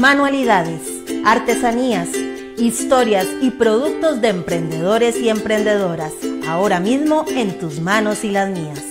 manualidades, artesanías, historias y productos de emprendedores y emprendedoras, ahora mismo en tus manos y las mías.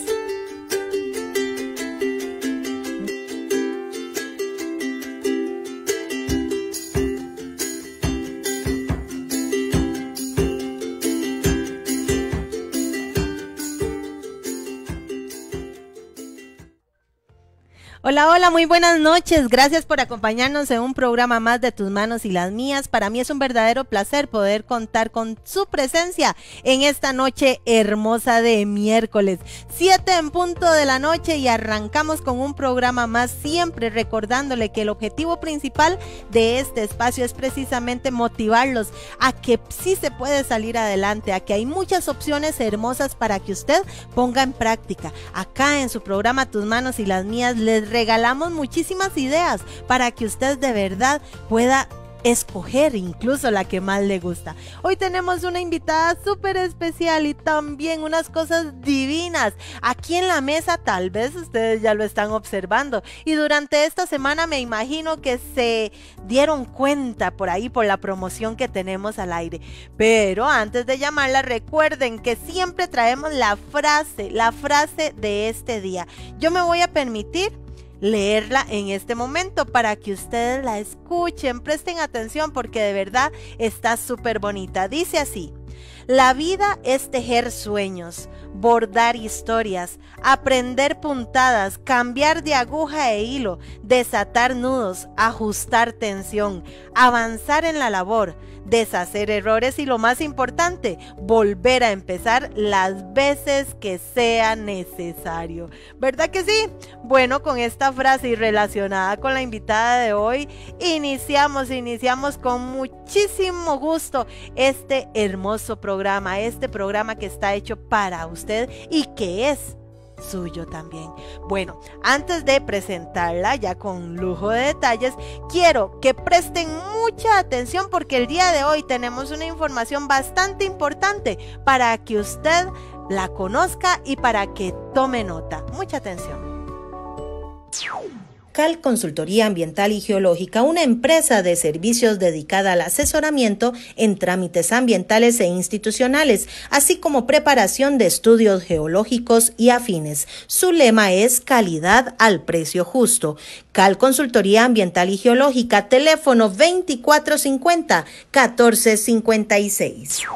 Hola, hola, muy buenas noches. Gracias por acompañarnos en un programa más de tus manos y las mías. Para mí es un verdadero placer poder contar con su presencia en esta noche hermosa de miércoles. Siete en punto de la noche y arrancamos con un programa más, siempre recordándole que el objetivo principal de este espacio es precisamente motivarlos a que sí se puede salir adelante, a que hay muchas opciones hermosas para que usted ponga en práctica. Acá en su programa Tus manos y las mías les regalamos muchísimas ideas para que usted de verdad pueda escoger incluso la que más le gusta. Hoy tenemos una invitada súper especial y también unas cosas divinas. Aquí en la mesa tal vez ustedes ya lo están observando y durante esta semana me imagino que se dieron cuenta por ahí por la promoción que tenemos al aire. Pero antes de llamarla recuerden que siempre traemos la frase, la frase de este día. Yo me voy a permitir leerla en este momento para que ustedes la escuchen, presten atención porque de verdad está súper bonita. Dice así, la vida es tejer sueños, bordar historias, aprender puntadas, cambiar de aguja e hilo, desatar nudos, ajustar tensión, avanzar en la labor, deshacer errores y lo más importante, volver a empezar las veces que sea necesario. ¿Verdad que sí? Bueno, con esta frase y relacionada con la invitada de hoy, iniciamos, iniciamos con muchísimo gusto este hermoso programa, este programa que está hecho para usted y que es suyo también. Bueno, antes de presentarla ya con lujo de detalles, quiero que presten mucha atención porque el día de hoy tenemos una información bastante importante para que usted la conozca y para que tome nota. Mucha atención. Cal Consultoría Ambiental y Geológica, una empresa de servicios dedicada al asesoramiento en trámites ambientales e institucionales, así como preparación de estudios geológicos y afines. Su lema es calidad al precio justo. Cal Consultoría Ambiental y Geológica, teléfono 2450 1456.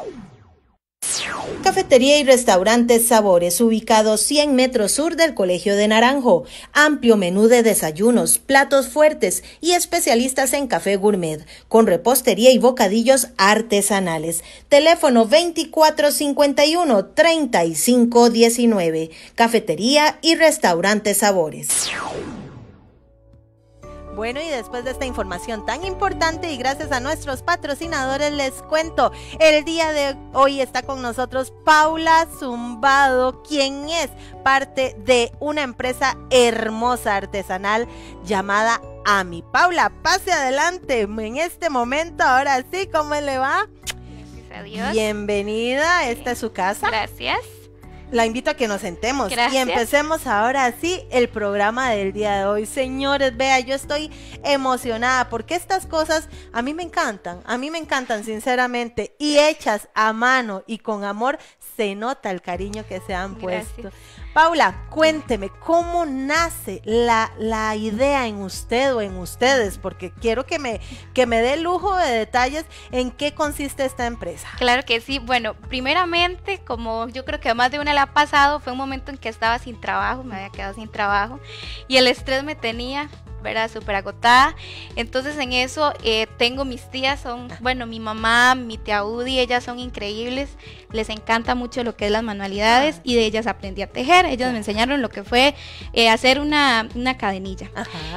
Cafetería y restaurantes Sabores, ubicado 100 metros sur del Colegio de Naranjo. Amplio menú de desayunos, platos fuertes y especialistas en café gourmet, con repostería y bocadillos artesanales. Teléfono 2451-3519. Cafetería y restaurantes Sabores. Bueno, y después de esta información tan importante y gracias a nuestros patrocinadores, les cuento, el día de hoy está con nosotros Paula Zumbado, quien es parte de una empresa hermosa artesanal llamada Ami. Paula, pase adelante en este momento, ahora sí, ¿cómo le va? Gracias a Dios. Bienvenida, esta es su casa. Gracias la invito a que nos sentemos y empecemos ahora sí el programa del día de hoy. Señores, vea, yo estoy emocionada porque estas cosas a mí me encantan, a mí me encantan sinceramente y hechas a mano y con amor se nota el cariño que se han puesto. Paula, cuénteme, ¿cómo nace la, la, idea en usted o en ustedes? Porque quiero que me, que me dé lujo de detalles en qué consiste esta empresa. Claro que sí. Bueno, primeramente, como yo creo que más de una la ha pasado, fue un momento en que estaba sin trabajo, me había quedado sin trabajo y el estrés me tenía ¿verdad? Súper agotada. Entonces en eso eh, tengo mis tías, son, bueno, mi mamá, mi tía Udi, ellas son increíbles, les encanta mucho lo que es las manualidades y de ellas aprendí a tejer, ellas me enseñaron lo que fue eh, hacer una, una cadenilla.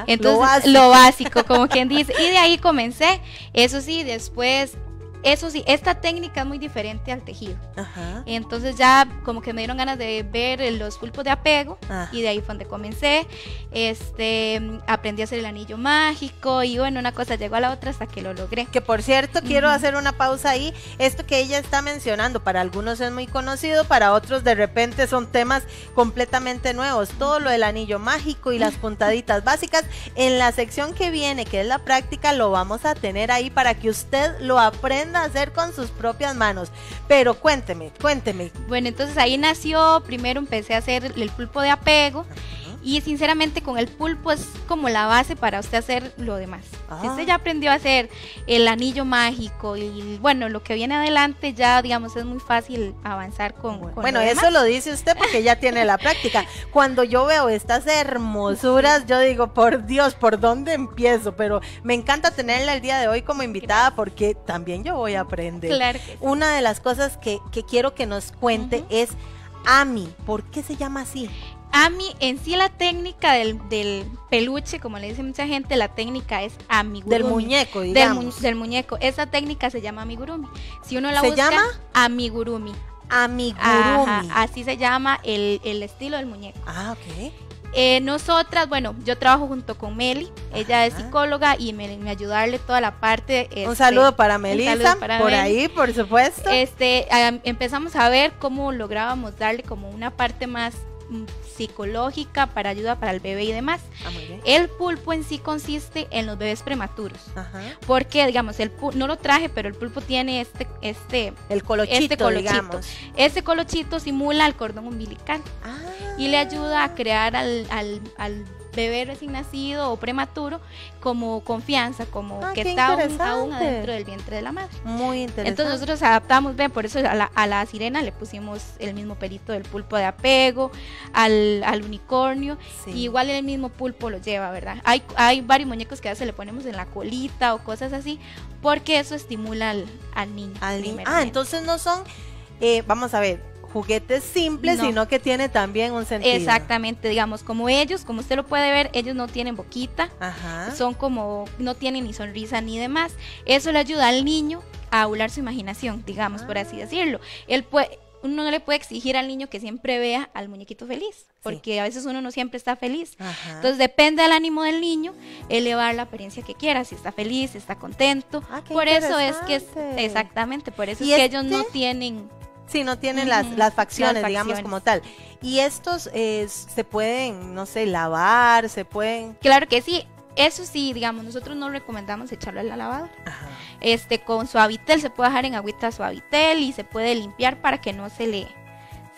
Entonces, lo básico. como quien dice, y de ahí comencé, eso sí, después eso sí, esta técnica es muy diferente al tejido. Ajá. Entonces ya como que me dieron ganas de ver los pulpos de apego Ah. y de ahí fue donde comencé. Este, aprendí a hacer el anillo mágico y bueno, una cosa llegó a la otra hasta que lo logré. Que por cierto, quiero Ujú. hacer una pausa ahí. Esto que ella está mencionando, para algunos es muy conocido, para otros de repente son temas completamente nuevos. Todo lo del anillo mágico y las puntaditas básicas, en la sección que viene, que es la práctica, lo vamos a tener ahí para que usted lo aprenda a hacer con sus propias manos. Pero cuénteme, cuénteme. Bueno, entonces ahí nació, primero empecé a hacer el pulpo de apego y sinceramente con el pulpo es como la base para usted hacer lo demás. Si Ah. usted ya aprendió a hacer el anillo mágico y bueno, lo que viene adelante ya digamos es muy fácil avanzar con... con Bueno, lo eso demás. lo dice usted porque ya tiene la práctica. Cuando yo veo estas hermosuras, yo digo, por Dios, ¿por dónde empiezo? Pero me encanta tenerla el día de hoy como invitada porque también yo voy a aprender. Claro que sí. Una de las cosas que, que quiero que nos cuente es AMI. ¿Por qué se llama así? A mí, en sí la técnica del, del peluche, como le dice mucha gente, la técnica es amigurumi. Del muñeco, Del, digamos. mu- del muñeco. Esa técnica se llama amigurumi. Si uno la ¿Se busca, llama? amigurumi. Amigurumi. Ajá, así se llama el, el estilo del muñeco. Ah, ok. Eh, nosotras, bueno, yo trabajo junto con Meli, ella es psicóloga y me, me ayuda a darle toda la parte. Un este, saludo para Melissa, saludo para por Meli. ahí, por supuesto. Este, am- empezamos a ver cómo lográbamos darle como una parte más psicológica para ayuda para el bebé y demás. Ah, muy bien. El pulpo en sí consiste en los bebés prematuros. Ajá. Porque, digamos, el pu- no lo traje, pero el pulpo tiene este, este, El colochito, Este colochito. digamos. este colochito simula el cordón umbilical Ah. y le ayuda a crear al, al, al bebé recién nacido o prematuro como confianza, como Ah, que está aún, aún adentro del vientre de la madre. Muy interesante. Entonces nosotros adaptamos, ven, por eso a la, a la sirena le pusimos el mismo pelito del pulpo de apego, al, al unicornio, Sí. y igual el mismo pulpo lo lleva, ¿verdad? Hay, hay varios muñecos que a veces le ponemos en la colita o cosas así, porque eso estimula al, al niño. Al ni- Ah, entonces no son, eh, vamos a ver, juguetes simples, No. sino que tiene también un sentido. Exactamente, digamos, como ellos, como usted lo puede ver, ellos no tienen boquita, Ajá. son como, no tienen ni sonrisa ni demás. Eso le ayuda al niño a abular su imaginación, digamos, por así Ah. decirlo. Él puede, uno no le puede exigir al niño que siempre vea al muñequito feliz, porque a veces uno no siempre está feliz. Ajá. Entonces depende del ánimo del niño, elevar la apariencia que quiera, si está feliz, si está contento. Ah, por eso es que es, exactamente, por eso es ¿Y que ellos no tienen sí, no tienen las, las facciones, las digamos, como tal. Y estos eh, se pueden, no sé, lavar, se pueden... Claro que sí. Eso sí, digamos, nosotros no recomendamos echarlo a la lavadora. Ajá. Este, con suavitel se puede dejar en agüita suavitel y se puede limpiar para que no se le,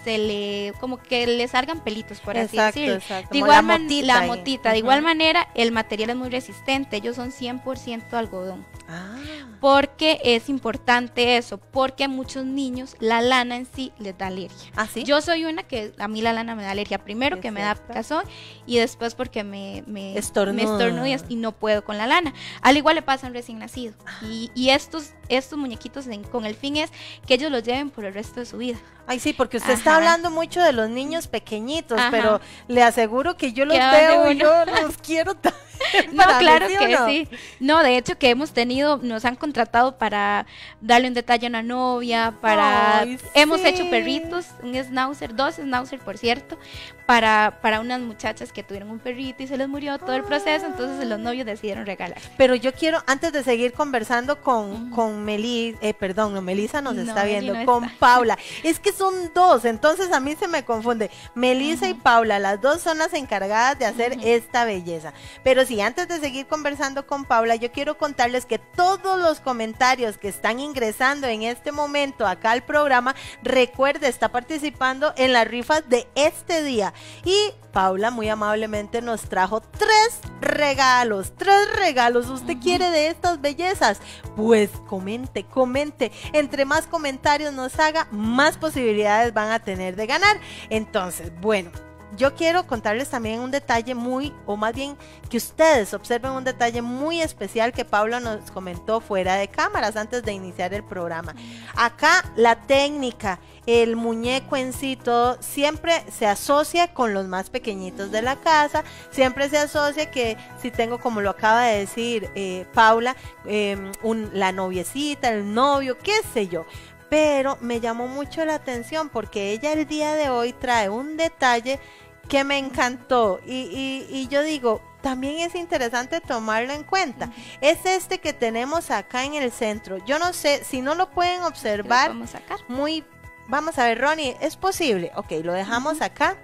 se le, como que le salgan pelitos, por así Exacto, decirlo. exacto. De Como igual la motita la motita, de igual manera, el material es muy resistente. Ellos son 100% algodón. Ah, Porque es importante eso, porque a muchos niños la lana en sí les da alergia. ¿Ah, sí? Yo soy una que a mí la lana me da alergia. Primero que me da picazón y después porque me, me, estornudo y, y no puedo con la lana. Al igual le pasa a un recién nacido. Ah. Y, y estos, estos muñequitos en- con el fin es que ellos los lleven por el resto de su vida. Ay, sí, porque usted está hablando mucho de los niños pequeñitos, Ajá. pero le aseguro que yo los veo y yo los quiero también. No, mí, claro ¿sí o que no? sí. No, de hecho que hemos tenido, nos han contratado para darle un detalle a una novia, para... Ay, hemos sí. hecho perritos, un schnauzer, dos schnauzer por cierto, para, para unas muchachas que tuvieron un perrito y se les murió todo el proceso, entonces los novios decidieron regalar. Pero yo quiero, antes de seguir conversando con, Ujú. con Meli, eh, perdón, no, Melissa nos No, está Meli viendo, no con está. Paula. Es que son dos, entonces a mí se me confunde. Melissa y Ujú. Paula, las dos son las encargadas de hacer esta belleza. Pero sí, antes de seguir conversando con Paula, yo quiero contarles que todos los comentarios que están ingresando en este momento acá al programa, recuerde, está participando en las rifas de este día. Y Paula muy amablemente nos trajo tres regalos, tres regalos. ¿Usted quiere de estas bellezas? Pues comente, comente. Entre más comentarios nos haga, más posibilidades van a tener de ganar. Entonces, bueno. Yo quiero contarles también un detalle muy, o más bien que ustedes observen un detalle muy especial que Paula nos comentó fuera de cámaras antes de iniciar el programa. Acá la técnica, el muñeco en sí, todo siempre se asocia con los más pequeñitos de la casa, siempre se asocia que si tengo, como lo acaba de decir eh, Paula, em, la noviecita, el novio, qué sé yo pero me llamó mucho la atención porque ella el día de hoy trae un detalle que me encantó y, yo digo, también es interesante tomarlo en cuenta. Es este que tenemos acá en el centro. Yo no sé si no lo pueden observar. Vamos a sacar. Muy, vamos a ver, Ronnie, es posible. Ok, lo dejamos acá.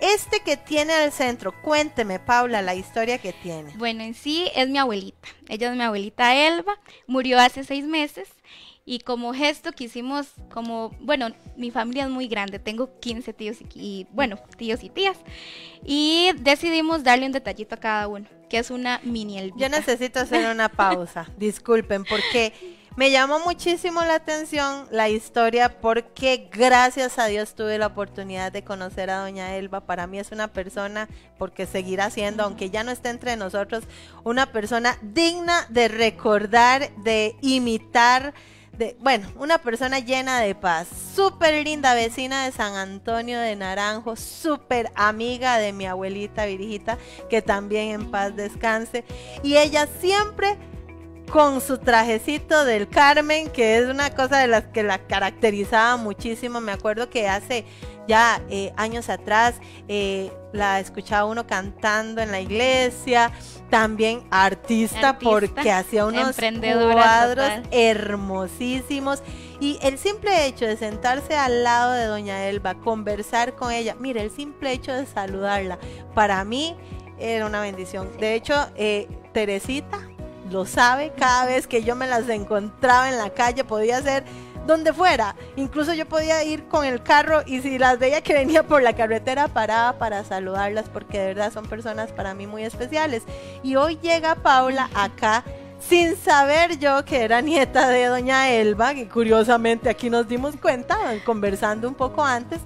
Este que tiene al centro, cuénteme, Paula, la historia que tiene. Bueno, en sí es mi abuelita. Ella es mi abuelita Elba, murió hace seis meses y como gesto quisimos, como, bueno, mi familia es muy grande, tengo 15 tíos y, bueno, tíos y tías. Y decidimos darle un detallito a cada uno, que es una mini elvita. Yo necesito hacer una pausa, disculpen, porque me llamó muchísimo la atención la historia porque gracias a Dios tuve la oportunidad de conocer a doña Elba. Para mí es una persona, porque seguirá siendo, aunque ya no esté entre nosotros, una persona digna de recordar, de imitar bueno, una persona llena de paz, súper linda vecina de San Antonio de Naranjo, súper amiga de mi abuelita Virgita, que también en paz descanse. Y ella siempre con su trajecito del Carmen, que es una cosa de las que la caracterizaba muchísimo. Me acuerdo que hace ya eh, años atrás eh, la escuchaba uno cantando en la iglesia, también artista, porque hacía unos cuadros hermosísimos. Y el simple hecho de sentarse al lado de doña Elba, conversar con ella, mire, el simple hecho de saludarla, para mí era una bendición. De hecho, eh, Teresita lo sabe, cada vez que yo me las encontraba en la calle podía ser donde fuera. Incluso yo podía ir con el carro y si las veía que venía por la carretera paraba para saludarlas porque de verdad son personas para mí muy especiales. Y hoy llega Paula acá sin saber yo que era nieta de doña Elba, que curiosamente aquí nos dimos cuenta, conversando un poco antes,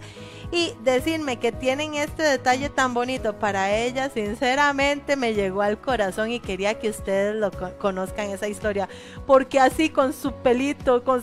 y decirme que tienen este detalle tan bonito para ella, sinceramente me llegó al corazón y quería que ustedes lo conozcan esa historia, porque así con su pelito, con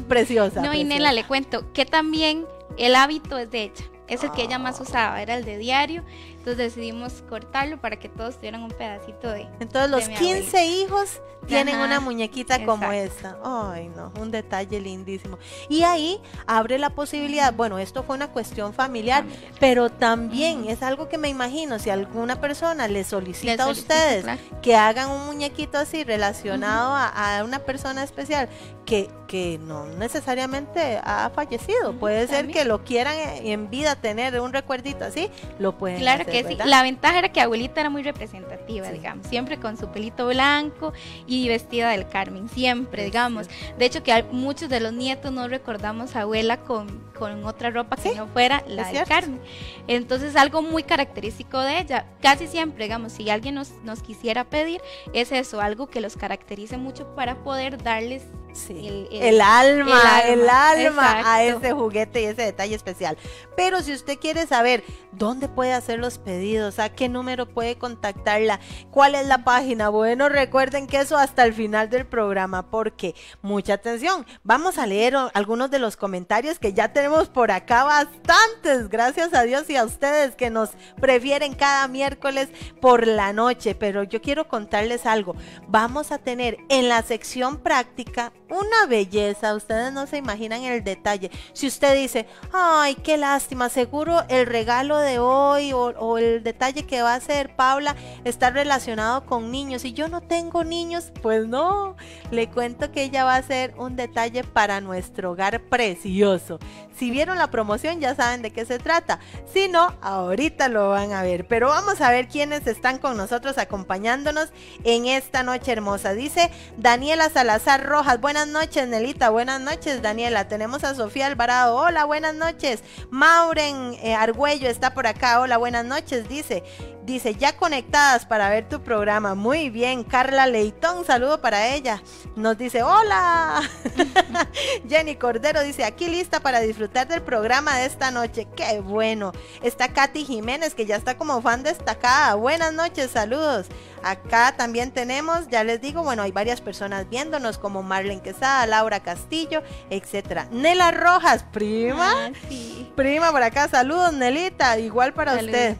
preciosa. No, y Nela, le cuento que también el hábito es de ella. Es el que ella más usaba, era el de diario. Entonces decidimos cortarlo para que todos tuvieran un pedacito de. Entonces los 15 hijos tienen una muñequita como esta. Ay, no, un detalle lindísimo. Y ahí abre la posibilidad, bueno, esto fue una cuestión familiar, pero también es algo que me imagino, si alguna persona le solicita, a ustedes que hagan un muñequito así relacionado a, una persona especial, que, que no necesariamente ha fallecido, puede ser que lo quieran en vida tener un recuerdito así, lo pueden claro que sí. La ventaja era que abuelita era muy representativa, digamos, siempre con su pelito blanco y vestida del Carmen, siempre, digamos. De hecho, que muchos de los nietos no recordamos a abuela con, con otra ropa que no fuera la del Carmen. Entonces, algo muy característico de ella. Casi siempre, digamos, si alguien nos, nos quisiera pedir, es eso, algo que los caracterice mucho para poder darles el, alma, el alma, a ese juguete y ese detalle especial. Pero si usted quiere saber dónde puede hacer los pedidos, a qué número puede contactarla, cuál es la página, bueno, recuerden que eso hasta el final del programa, porque mucha atención, vamos a leer algunos de los comentarios que ya tenemos por acá bastantes, gracias a Dios y a ustedes que nos prefieren cada miércoles por la noche, pero yo quiero contarles algo, vamos a tener en la sección práctica una belleza, ustedes no se imaginan el detalle. Si usted dice, ay, qué lástima, seguro el regalo de hoy o, el detalle que va a hacer Paula está relacionado con niños y yo no tengo niños, pues no, le cuento que ella va a hacer un detalle para nuestro hogar precioso. Si vieron la promoción ya saben de qué se trata, si no, ahorita lo van a ver, pero vamos a ver quiénes están con nosotros acompañándonos en esta noche hermosa. Dice Daniela Salazar Rojas, bueno, buenas noches, Nelita, buenas noches, Daniela. Tenemos a Sofía Alvarado, hola, buenas noches. Mauren eh, Argüello está por acá, hola, buenas noches, dice. Dice, ya conectadas para ver tu programa. Muy bien, Carla Leitón, saludo para ella. Nos dice, hola. Jenny Cordero dice, aquí lista para disfrutar del programa de esta noche. Qué bueno. Está Katy Jiménez, que ya está como fan destacada. Buenas noches, saludos. Acá también tenemos, ya les digo, bueno, hay varias personas viéndonos como Marlene Quesada, Laura Castillo, etcétera. Nela Rojas, prima. Ah, prima por acá, saludos Nelita, igual para usted.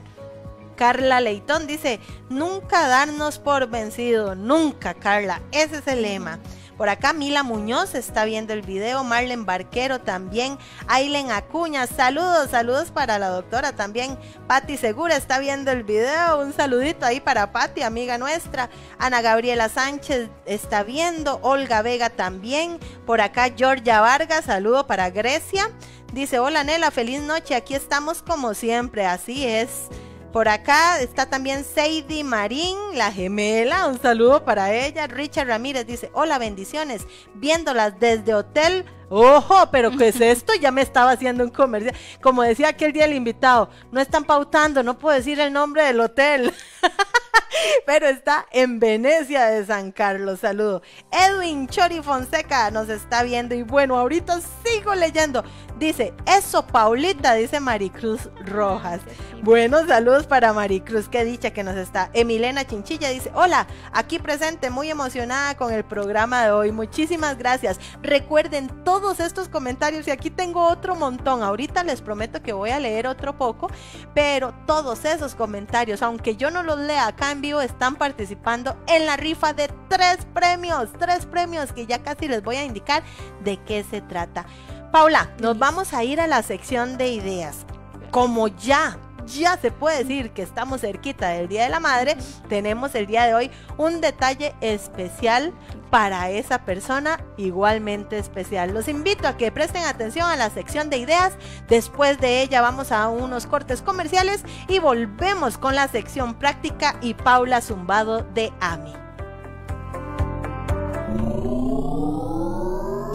Carla Leitón dice, nunca darnos por vencido, nunca Carla, ese es el lema. Por acá Mila Muñoz está viendo el video, Marlen Barquero también, Ailen Acuña, saludos, saludos para la doctora también, Patti Segura está viendo el video, un saludito ahí para Patti, amiga nuestra, Ana Gabriela Sánchez está viendo, Olga Vega también, por acá Georgia Vargas, saludo para Grecia, dice, hola Nela, feliz noche, aquí estamos como siempre, así es. Por acá está también Sadie Marín, la gemela. Un saludo para ella. Richard Ramírez dice, hola, bendiciones. Viéndolas desde Hotel Ojo, pero ¿qué es esto? Ya me estaba haciendo un comercial. Como decía aquel día el invitado, no están pautando, no puedo decir el nombre del hotel. pero está en Venecia de San Carlos. Saludo. Edwin Chori Fonseca nos está viendo y bueno, ahorita sigo leyendo. Dice, eso Paulita, dice Maricruz Rojas. Buenos saludos para Maricruz, qué dicha que nos está. Emilena Chinchilla dice, hola, aquí presente, muy emocionada con el programa de hoy. Muchísimas gracias. Recuerden todos estos comentarios y aquí tengo otro montón. Ahorita les prometo que voy a leer otro poco, pero todos esos comentarios, aunque yo no los lea acá en vivo, están participando en la rifa de tres premios, tres premios que ya casi les voy a indicar de qué se trata. Paula, nos vamos a ir a la sección de ideas. Como ya ya se puede decir que estamos cerquita del Día de la Madre, tenemos el día de hoy un detalle especial para esa persona igualmente especial. Los invito a que presten atención a la sección de ideas. Después de ella vamos a unos cortes comerciales y volvemos con la sección práctica y Paula Zumbado de AMI.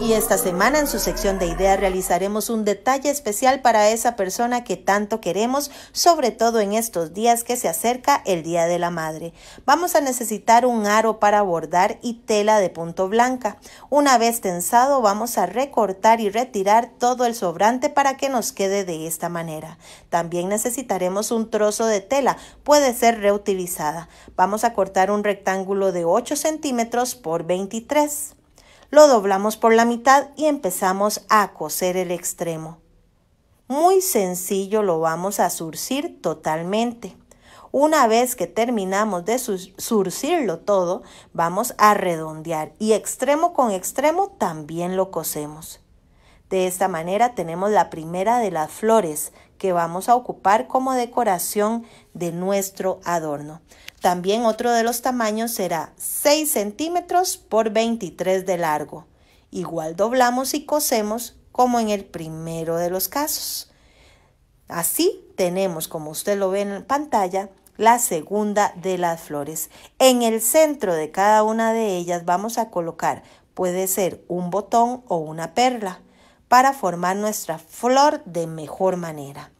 Y esta semana en su sección de ideas realizaremos un detalle especial para esa persona que tanto queremos, sobre todo en estos días que se acerca el Día de la Madre. Vamos a necesitar un aro para bordar y tela de punto blanca. Una vez tensado vamos a recortar y retirar todo el sobrante para que nos quede de esta manera. También necesitaremos un trozo de tela, puede ser reutilizada. Vamos a cortar un rectángulo de 8 centímetros por 23 lo doblamos por la mitad y empezamos a coser el extremo. Muy sencillo lo vamos a surcir totalmente. Una vez que terminamos de surcirlo todo, vamos a redondear y extremo con extremo también lo cosemos. De esta manera tenemos la primera de las flores que vamos a ocupar como decoración de nuestro adorno. También otro de los tamaños será 6 centímetros por 23 de largo. Igual doblamos y cosemos como en el primero de los casos. Así tenemos, como usted lo ve en pantalla, la segunda de las flores. En el centro de cada una de ellas vamos a colocar, puede ser un botón o una perla, para formar nuestra flor de mejor manera.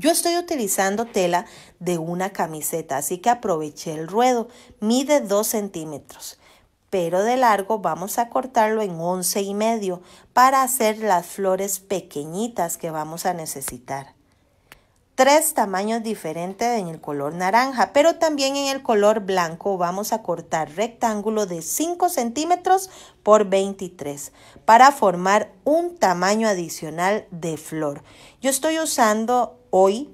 Yo estoy utilizando tela de una camiseta, así que aproveché el ruedo. Mide 2 centímetros, pero de largo vamos a cortarlo en 11 y medio para hacer las flores pequeñitas que vamos a necesitar. Tres tamaños diferentes en el color naranja, pero también en el color blanco vamos a cortar rectángulo de 5 centímetros por 23 para formar un tamaño adicional de flor. Yo estoy usando hoy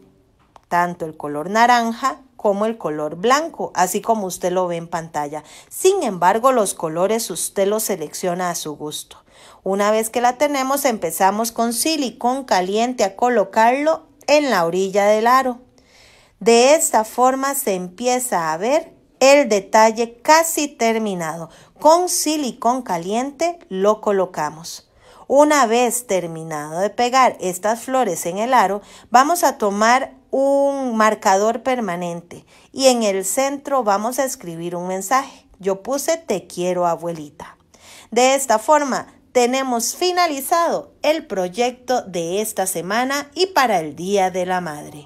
tanto el color naranja como el color blanco, así como usted lo ve en pantalla. Sin embargo, los colores usted los selecciona a su gusto. Una vez que la tenemos, empezamos con silicón caliente a colocarlo en la orilla del aro. De esta forma se empieza a ver el detalle casi terminado. Con silicón caliente lo colocamos. Una vez terminado de pegar estas flores en el aro, vamos a tomar un marcador permanente y en el centro vamos a escribir un mensaje. Yo puse te quiero abuelita. De esta forma, tenemos finalizado el proyecto de esta semana y para el Día de la Madre.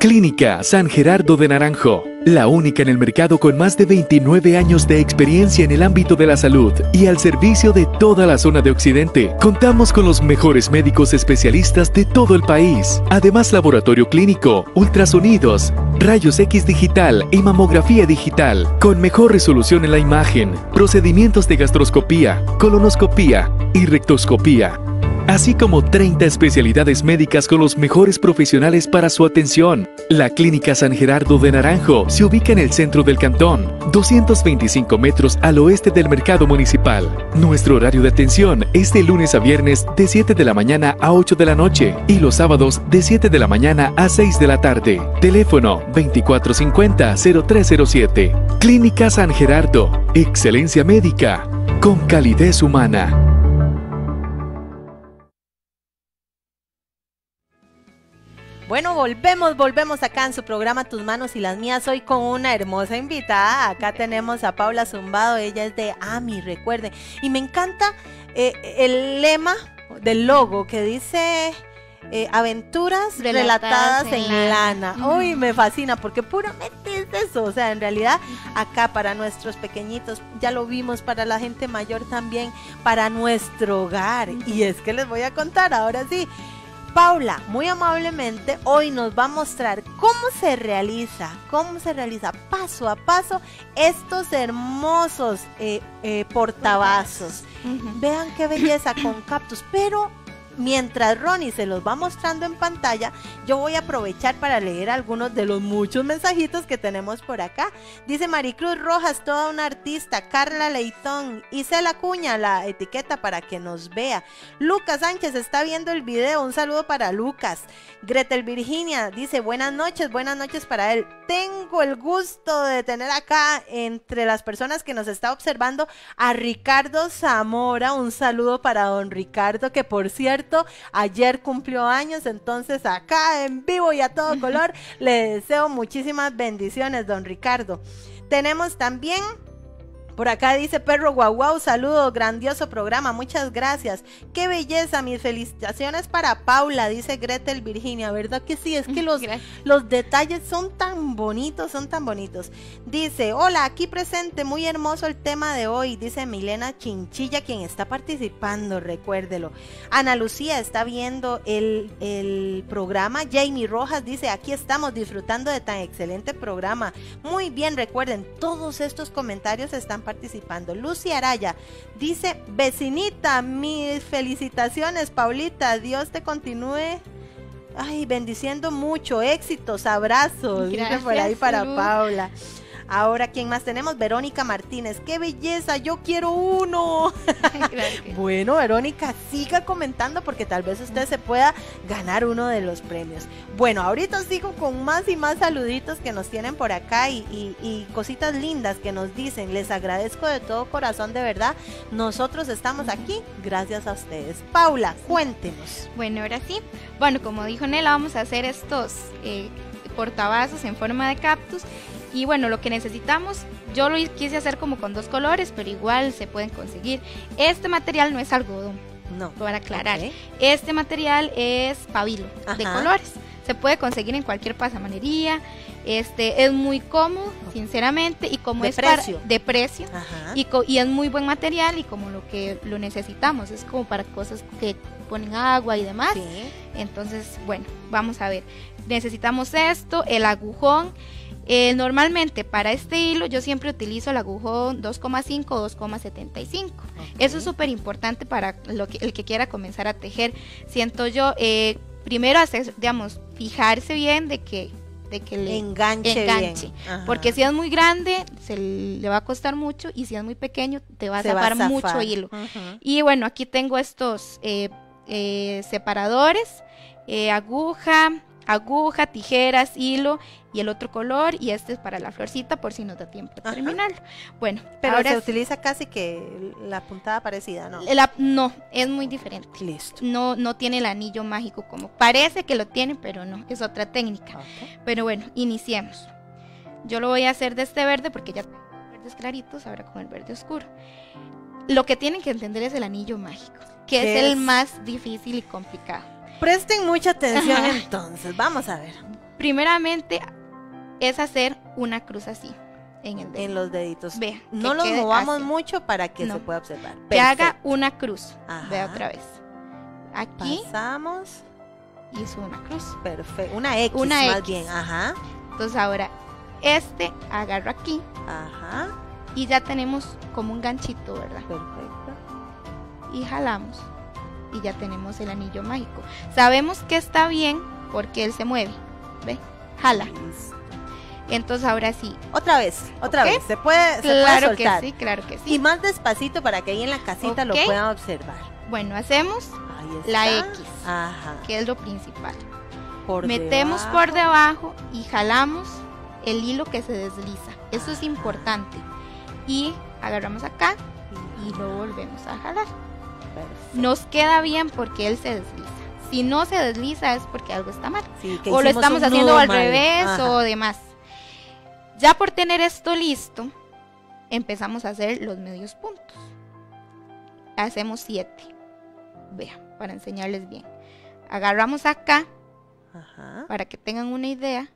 Clínica San Gerardo de Naranjo, la única en el mercado con más de 29 años de experiencia en el ámbito de la salud y al servicio de toda la zona de Occidente. Contamos con los mejores médicos especialistas de todo el país. Además, laboratorio clínico, ultrasonidos, rayos X digital y mamografía digital, con mejor resolución en la imagen, procedimientos de gastroscopía, colonoscopía y rectoscopía así como 30 especialidades médicas con los mejores profesionales para su atención. La Clínica San Gerardo de Naranjo se ubica en el centro del cantón, 225 metros al oeste del mercado municipal. Nuestro horario de atención es de lunes a viernes de 7 de la mañana a 8 de la noche y los sábados de 7 de la mañana a 6 de la tarde. Teléfono 2450-0307. Clínica San Gerardo. Excelencia médica con calidez humana. Bueno, volvemos, volvemos acá en su programa Tus manos y las mías. Hoy con una hermosa invitada. Acá tenemos a Paula Zumbado, ella es de AMI, recuerden. Y me encanta eh, el lema del logo que dice eh, aventuras relatadas, en, lana. Uy, me fascina porque puramente es eso. O sea, en realidad acá para nuestros pequeñitos, ya lo vimos para la gente mayor también, para nuestro hogar. Y es que les voy a contar ahora sí. Paula, muy amablemente, hoy nos va a mostrar cómo se realiza, cómo se realiza paso a paso estos hermosos eh, eh, portavasos. Vean qué belleza con cactus, pero Mientras Ronnie se los va mostrando en pantalla, yo voy a aprovechar para leer algunos de los muchos mensajitos que tenemos por acá. Dice Maricruz Rojas, toda una artista, Carla Leitón, la Cuña, la etiqueta para que nos vea. Lucas Sánchez está viendo el video, un saludo para Lucas. Gretel Virginia dice, buenas noches, buenas noches para él. Tengo el gusto de tener acá entre las personas que nos está observando a Ricardo Zamora, un saludo para don Ricardo, que por cierto, Ayer cumplió años, entonces acá en vivo y a todo color le deseo muchísimas bendiciones, don Ricardo. Tenemos también por acá dice Perro Guau Guau, saludo, grandioso programa, muchas gracias. Qué belleza, mis felicitaciones para Paula, dice Gretel Virginia, ¿verdad que sí? Es que los, los detalles son tan bonitos, son tan bonitos. Dice, hola, aquí presente, muy hermoso el tema de hoy, dice Milena Chinchilla, quien está participando, recuérdelo. Ana Lucía está viendo el, el programa, Jamie Rojas dice, aquí estamos disfrutando de tan excelente programa. Muy bien, recuerden, todos estos comentarios están participando. Lucy Araya dice, vecinita, mis felicitaciones, Paulita, Dios te continúe. Ay, bendiciendo mucho, éxitos, abrazos, dice por ahí para Paula. Ahora, ¿quién más tenemos? Verónica Martínez. ¡Qué belleza! Yo quiero uno. bueno, Verónica, siga comentando porque tal vez usted se pueda ganar uno de los premios. Bueno, ahorita sigo con más y más saluditos que nos tienen por acá y, y cositas lindas que nos dicen. Les agradezco de todo corazón, de verdad. Nosotros estamos aquí gracias a ustedes. Paula, cuéntenos. Bueno, ahora sí. Bueno, como dijo Nela, vamos a hacer estos eh, portavasos en forma de cactus y bueno, lo que necesitamos, yo lo quise hacer como con dos colores, pero igual se pueden conseguir. Este material no es algodón. No. Para aclarar. Este material es pabilo de colores. Se puede conseguir en cualquier pasamanería. Este es muy cómodo, sinceramente, y como es precio. de precio y, y, es muy buen material y como lo que lo necesitamos es como para cosas que ponen agua y demás. Entonces, bueno, vamos a ver. Necesitamos esto, el agujón eh, normalmente para este hilo yo siempre utilizo el agujón 2,5 o 2,75. Eso es súper importante para lo que, el que quiera comenzar a tejer. Siento yo, eh, primero hacer, digamos, fijarse bien de que de que le enganche, porque si es muy grande se le va a costar mucho y si es muy pequeño te va a, zafar, mucho hilo. Y bueno aquí tengo estos eh, separadores aguja aguja, tijeras, hilo y el otro color y este es para la florcita por si no da tiempo de terminarlo. Bueno, pero se utiliza casi que la puntada parecida, ¿no? no, es muy diferente. Listo. No, no tiene el anillo mágico como parece que lo tiene, pero no, es otra técnica. Pero bueno, iniciemos. Yo lo voy a hacer de este verde porque ya verdes claritos, ahora con el verde oscuro. Lo que tienen que entender es el anillo mágico, que ¿Qué es el más difícil y complicado. Presten mucha atención Ajá. entonces. Vamos a ver. Primeramente es hacer una cruz así en el dedo. En los deditos. Vea, No los movamos así. mucho para que No. se pueda observar. Que haga Perfecto. una cruz. Ajá. Vea otra vez. Aquí Pasamos. hizo una cruz. Perfecto. Una X Una más X. bien. Ajá. Entonces ahora este agarro aquí Ajá. y ya tenemos como un ganchito, ¿verdad? Perfecto. Y jalamos y ya tenemos el anillo mágico. Sabemos que está bien porque él se mueve. ¿Ve? Jala. Entonces ahora sí. Otra vez, otra vez. Se puede, se puede Claro que sí, claro que Y sí. más despacito para que ahí en la casita lo puedan observar. Bueno, hacemos la X, Ajá. que es lo principal. Por Metemos debajo. por debajo y jalamos el hilo que se desliza. Eso es importante. Y agarramos acá y lo volvemos a jalar. Perfecto. Nos queda bien porque él se desliza. Si no se desliza es porque algo está mal. Sí, o lo estamos haciendo al mal. revés Ajá. o demás. Ya por tener esto listo, empezamos a hacer los medios puntos. Hacemos siete. Vean, para enseñarles bien. Agarramos acá Ajá. para que tengan una idea.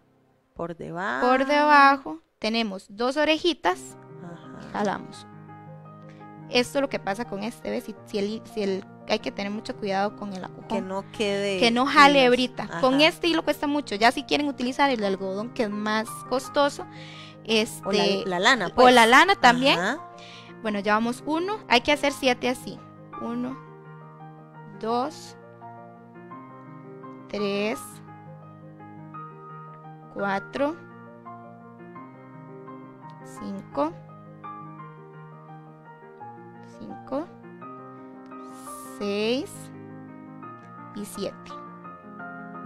Por debajo. Por debajo tenemos dos orejitas, Ajá. jalamos. Esto es lo que pasa con este, ¿ves? Si, si el, si el- hay que tener mucho cuidado con el acujón. Que no quede. que no jale hebrita. Con este hilo cuesta mucho. Ya si quieren utilizar el algodón que es más costoso, este O la, la lana. o Pues. la lana también. Ajá. Bueno, llevamos uno. Hay que hacer siete así. Uno, dos, tres, cuatro, cinco, seis y siete.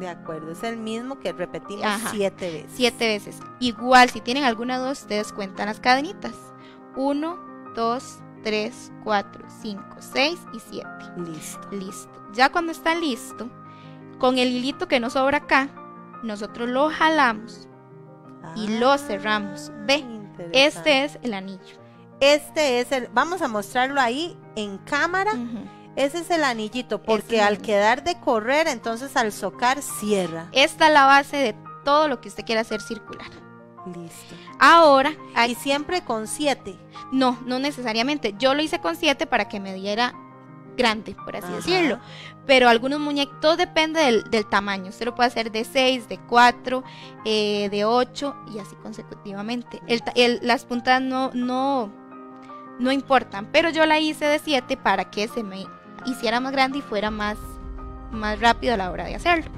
De acuerdo. Es el mismo que repetimos Ajá. siete veces. siete veces. Igual, si tienen alguna duda, ustedes cuentan las cadenitas. Uno, dos, tres, cuatro, cinco, seis y siete. Listo. Listo. Ya cuando está listo, con el hilito que nos sobra acá, nosotros lo jalamos y lo cerramos. Ve, Ah, este es el anillo. Este es el. Vamos a mostrarlo ahí en cámara. Ujú. Ese es el anillito. Porque al quedar de correr, entonces al socar, cierra. Esta es la base de todo lo que usted quiera hacer circular. Listo. Ahora, hay- Y siempre con siete. no, no necesariamente. Yo lo hice con 7 para que me diera grande, por así Ajá. decirlo. Pero algunos muñecos, todo depende del, del tamaño. Usted lo puede hacer de 6, de 4, eh, de 8 y así consecutivamente. El el- las puntadas no, no, no importan, pero yo la hice de 7 para que se me hiciera más grande y fuera más, más rápido a la hora de hacerlo.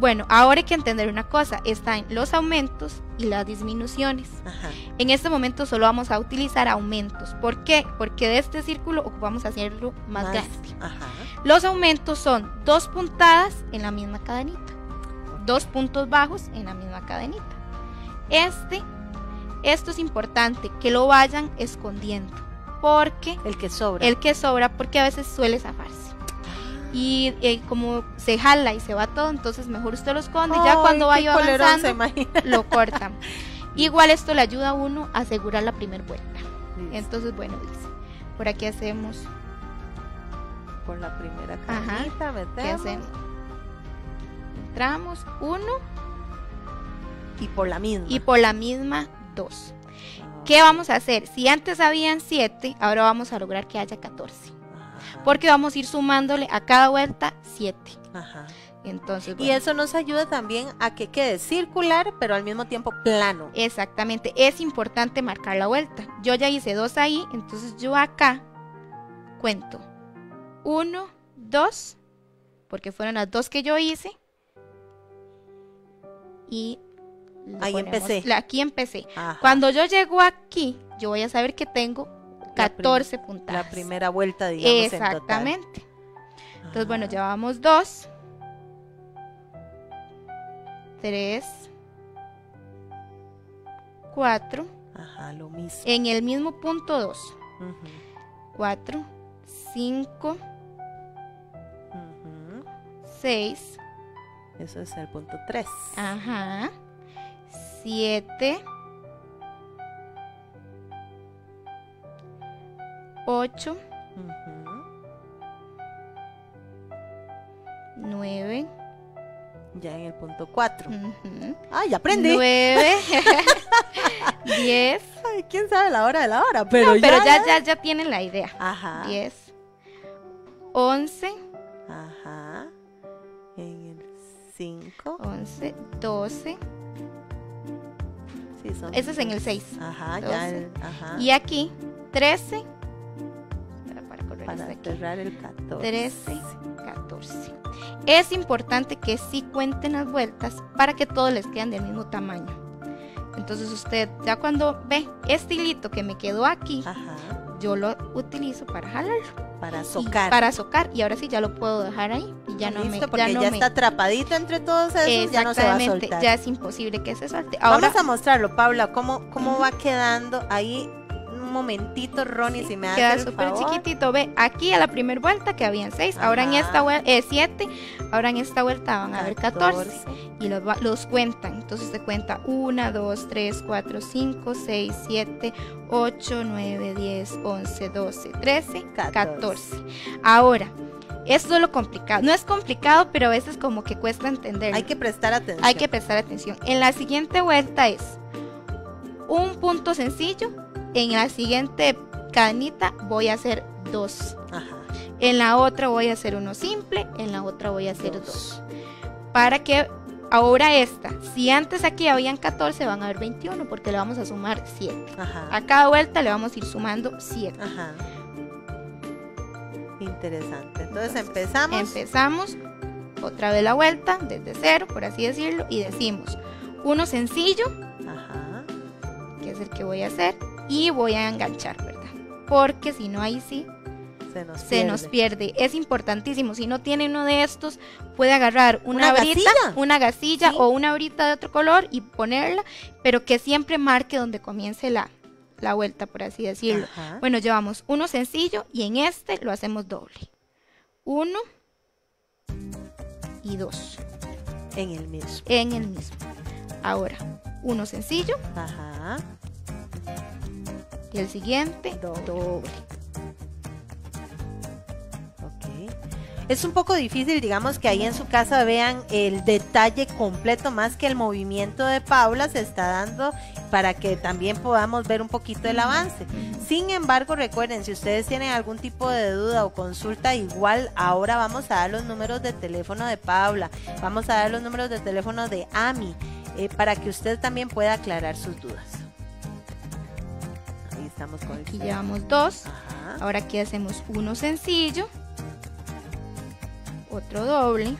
Bueno, ahora hay que entender una cosa, están los aumentos y las disminuciones. Ajá. En este momento solo vamos a utilizar aumentos. ¿Por qué? Porque de este círculo ocupamos hacerlo más, grande. Ajá. Los aumentos son dos puntadas en la misma cadenita. Dos puntos bajos en la misma cadenita. Este, esto es importante, que lo vayan escondiendo. Porque El que sobra. el que sobra, porque a veces suele zafarse. Y eh, como se jala y se va todo, entonces mejor usted lo esconde. y ya cuando vaya avanzando, lo cortan. Igual esto le ayuda a uno a asegurar la primera vuelta. Listo. Entonces, bueno, dice, por aquí hacemos, Por la primera cadenita ¿qué hacemos? Entramos uno Y por la misma. y por la misma dos. ¿Qué vamos a hacer? Si antes habían siete, ahora vamos a lograr que haya 14. Ajá. Porque vamos a ir sumándole a cada vuelta 7. Ajá. Entonces, Y eso nos ayuda también a que quede circular, pero al mismo tiempo plano. exactamente, es importante marcar la vuelta. Yo ya hice dos ahí, entonces yo acá cuento. Uno, dos, porque fueron las dos que yo hice. Y Ahí empecé. la- aquí empecé. Ajá. Cuando yo llego aquí, yo voy a saber que tengo La prim- 14 puntadas. La primera vuelta, digamos, en total. Exactamente. Entonces, bueno, Ajá. llevamos dos. Tres. Cuatro. Ajá, lo mismo. En el mismo punto dos. Ujú, Cuatro. Cinco. ujú. Seis. Eso es el punto 3. Ajá. Siete. 8, Ujú. 9, Ya en el punto 4. ujú, Ah, ya aprendí. 9, 10. Ay, ¿Quién sabe la hora de la hora? Pero, No, pero ya, ya, ya, ya tienen la idea. Ajá. 10, 11, Ajá. En el 5. 11, 12. Sí, son. Ese es en el 6. Ajá, ya. doce. el- ajá. Y aquí, 13. Para, para cerrar el 14. 13, 14. Es importante que sí cuenten las vueltas para que todos les queden del mismo tamaño. Entonces usted ya cuando ve este hilito que me quedó aquí, Ajá. Yo lo utilizo para jalarlo. Para socar. Para socar. Y ahora sí ya lo puedo dejar ahí. Y ya no me... Porque ya ya, no me- está atrapadito entre todos esos, ya no se va a Exactamente, soltar. ya es imposible que se. Ahora, Vamos a mostrarlo, Paula, cómo, cómo va quedando ahí. Momentito, Ronnie, si me hace queda súper chiquitito. Ve, aquí a la primera vuelta que habían 6, ahora en esta vuelta, eh, 7, ahora en esta vuelta van a haber 14. 14. y los, los cuentan. Entonces se cuenta 1, 2, 3, 4, 5, 6, 7, 8, 9, 10, 11, 12, 13, 14. 14. Ahora, esto es lo complicado. No es complicado, pero a veces como que cuesta entender. Hay que prestar atención. Hay que prestar atención. En la siguiente vuelta es un punto sencillo. En la siguiente cadenita voy a hacer dos. Ajá. En la otra voy a hacer uno simple. En la otra voy a hacer Dos. dos. Para que ahora esta, si antes aquí habían 14, van a haber 21 porque le vamos a sumar 7. Ajá. A cada vuelta le vamos a ir sumando 7. Ajá. Interesante. Entonces empezamos. Empezamos otra vez la vuelta desde cero, por así decirlo, y decimos uno sencillo, Ajá. que es el que voy a hacer, y voy a enganchar, ¿verdad? Porque si no, ahí sí Se nos se pierde. nos pierde. Es importantísimo. Si no tiene uno de estos, puede agarrar una, ¿Una brita, gasilla? una gasilla Sí. o una brita de otro color y ponerla, pero que siempre marque donde comience la, la vuelta, por así decirlo. Ajá. Bueno, llevamos uno sencillo y en este lo hacemos doble. Uno y dos En el mismo. en el mismo. Ahora, uno sencillo Ajá. Y el siguiente Doble. Es un poco difícil, digamos, que ahí en su casa vean el detalle completo, más que el movimiento de Paula se está dando para que también podamos ver un poquito el avance. Sin embargo, recuerden, si ustedes tienen algún tipo de duda o consulta, igual ahora vamos a dar los números de teléfono de Paula, vamos a dar los números de teléfono de Ami, eh, para que usted también pueda aclarar sus dudas. Estamos con el Aquí llevamos dos. Ajá. Ahora aquí hacemos uno sencillo, otro doble.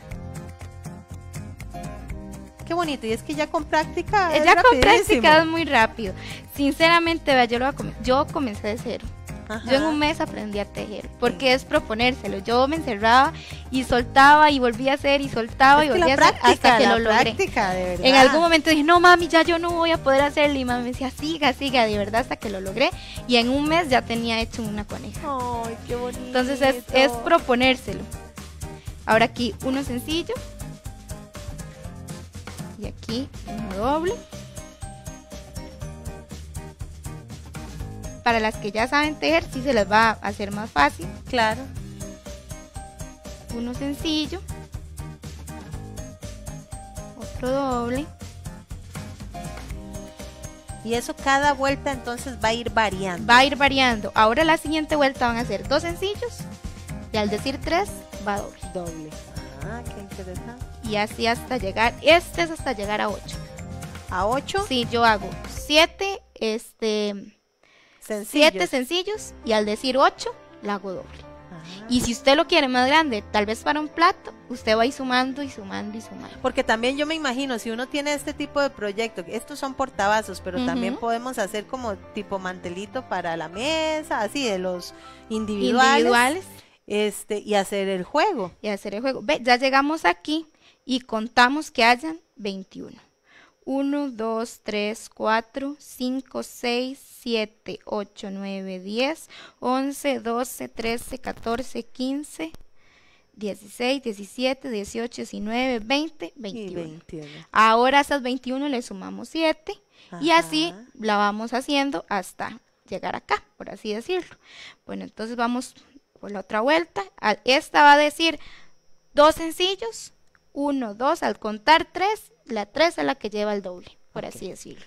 Qué bonito, y es que ya con práctica. Eh, es ya con práctica es muy rápido. Sinceramente, vea, yo, lo voy a yo comencé de cero. Ajá. Yo en un mes aprendí a tejer, porque es proponérselo. Yo me encerraba y soltaba y volvía a hacer y soltaba Es y volvía a hacer hasta que la lo logré. práctica, de verdad. En algún momento dije, no mami, ya yo no voy a poder hacerlo. Y mami me decía, siga, siga, de verdad, hasta que lo logré. Y en un mes ya tenía hecho una coneja. Ay, qué bonito. Entonces es, es proponérselo. Ahora aquí uno sencillo. Y aquí uno doble. Para las que ya saben tejer, sí se les va a hacer más fácil. Claro. Uno sencillo. Otro doble. Y eso cada vuelta entonces va a ir variando. Va a ir variando. Ahora la siguiente vuelta van a ser dos sencillos. Y al decir tres, va doble. Doble. Ah, qué interesante. Y así hasta llegar. Este es hasta llegar a ocho. A 8, Sí, yo hago siete, este, siete sencillos y al decir ocho, la hago doble. Ah. Y si usted lo quiere más grande, tal vez para un plato, usted va a ir sumando y sumando y sumando. Porque también yo me imagino, si uno tiene este tipo de proyecto, estos son portavasos, pero también podemos hacer como tipo mantelito para la mesa, así de los individuales, Individuales este y hacer el juego. y hacer el juego. Ve, ya llegamos aquí y contamos que hayan 21. 1, 2, 3, 4, 5, 6, 7, 8, 9, 10, 11, 12, 13, 14, 15, 16, 17, 18, 19, 20, Y 21. 21. Ahora a esas 21 le sumamos 7 y así Ajá. la vamos haciendo hasta llegar acá, por así decirlo. Bueno, entonces vamos por la otra vuelta. Esta va a decir dos sencillos, uno, dos, al contar tres, la tres es la que lleva el doble, por así decirlo.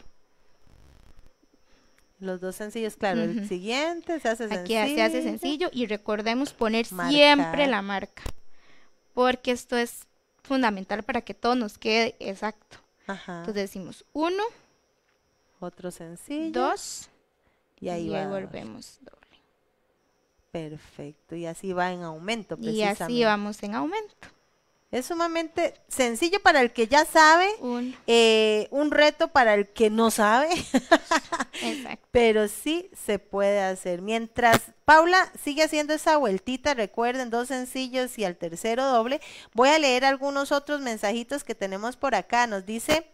Los dos sencillos, claro, el siguiente se hace sencillo. Aquí se hace sencillo y recordemos poner siempre la marca, porque esto es fundamental para que todo nos quede exacto. Entonces decimos uno, otro sencillo, dos, y ahí volvemos doble. Perfecto, y así va en aumento. Y así vamos en aumento. Es sumamente sencillo para el que ya sabe, un, eh, un reto para el que no sabe, pero sí se puede hacer. Mientras Paula sigue haciendo esa vueltita, recuerden, dos sencillos y al tercero doble, voy a leer algunos otros mensajitos que tenemos por acá. Nos dice...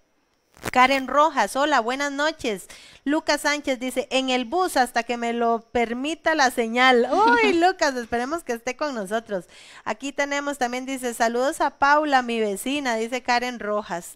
Karen Rojas, hola, buenas noches. Lucas Sánchez dice, en el bus hasta que me lo permita la señal. Uy, Lucas, esperemos que esté con nosotros. Aquí tenemos también, dice, saludos a Paula, mi vecina, dice Karen Rojas.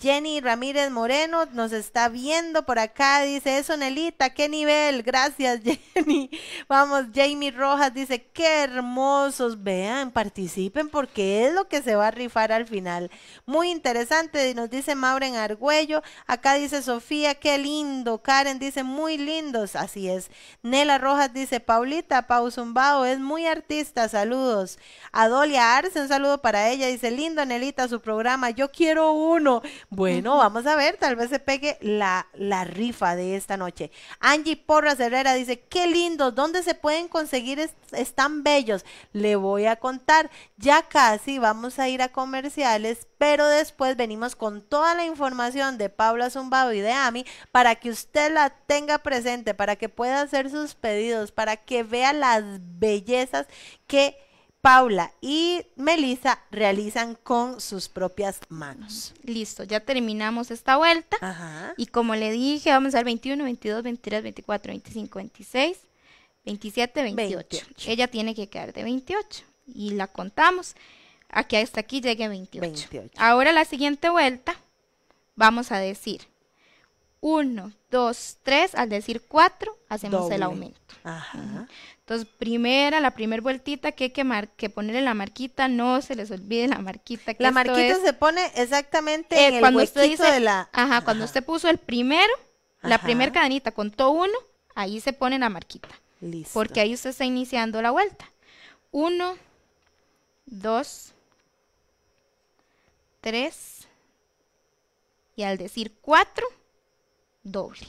Jenny Ramírez Moreno nos está viendo por acá, dice, eso Nelita, qué nivel, gracias Jenny. Vamos, Jamie Rojas dice, qué hermosos, vean, participen porque es lo que se va a rifar al final. Muy interesante, nos dice Mauren Argüello, acá dice Sofía, qué lindo, Karen dice, muy lindos, así es. Nela Rojas dice, Paulita Pauzumbao es muy artista, saludos. Adolia Arce, un saludo para ella, dice, lindo Nelita su programa, yo quiero uno. Bueno, vamos a ver, tal vez se pegue la, la rifa de esta noche. Angie Porras Herrera dice, qué lindo, ¿dónde se pueden conseguir? están bellos. Le voy a contar, ya casi vamos a ir a comerciales, pero después venimos con toda la información de Paula Zumbado y de Ami para que usted la tenga presente, para que pueda hacer sus pedidos, para que vea las bellezas que Paula y Melissa realizan con sus propias manos. Listo, ya terminamos esta vuelta. Ajá. Y como le dije, vamos al 21, 22, 23, 24, 25, 26, 27, 28. Ella tiene que quedar de 28 y la contamos. Aquí hasta aquí llegue 28. Ahora la siguiente vuelta vamos a decir 1, 2, 3. Al decir 4 hacemos el aumento. Ajá. Entonces, primera, la primera vueltita que hay que, que ponerle la marquita, no se les olvide la marquita. la marquita se pone exactamente eh, en cuando el usted dice, de la... Ajá, cuando usted puso el primero, la primera cadenita contó uno, ahí se pone la marquita. Listo. Porque ahí usted está iniciando la vuelta. Uno, dos, tres, y al decir cuatro, doble.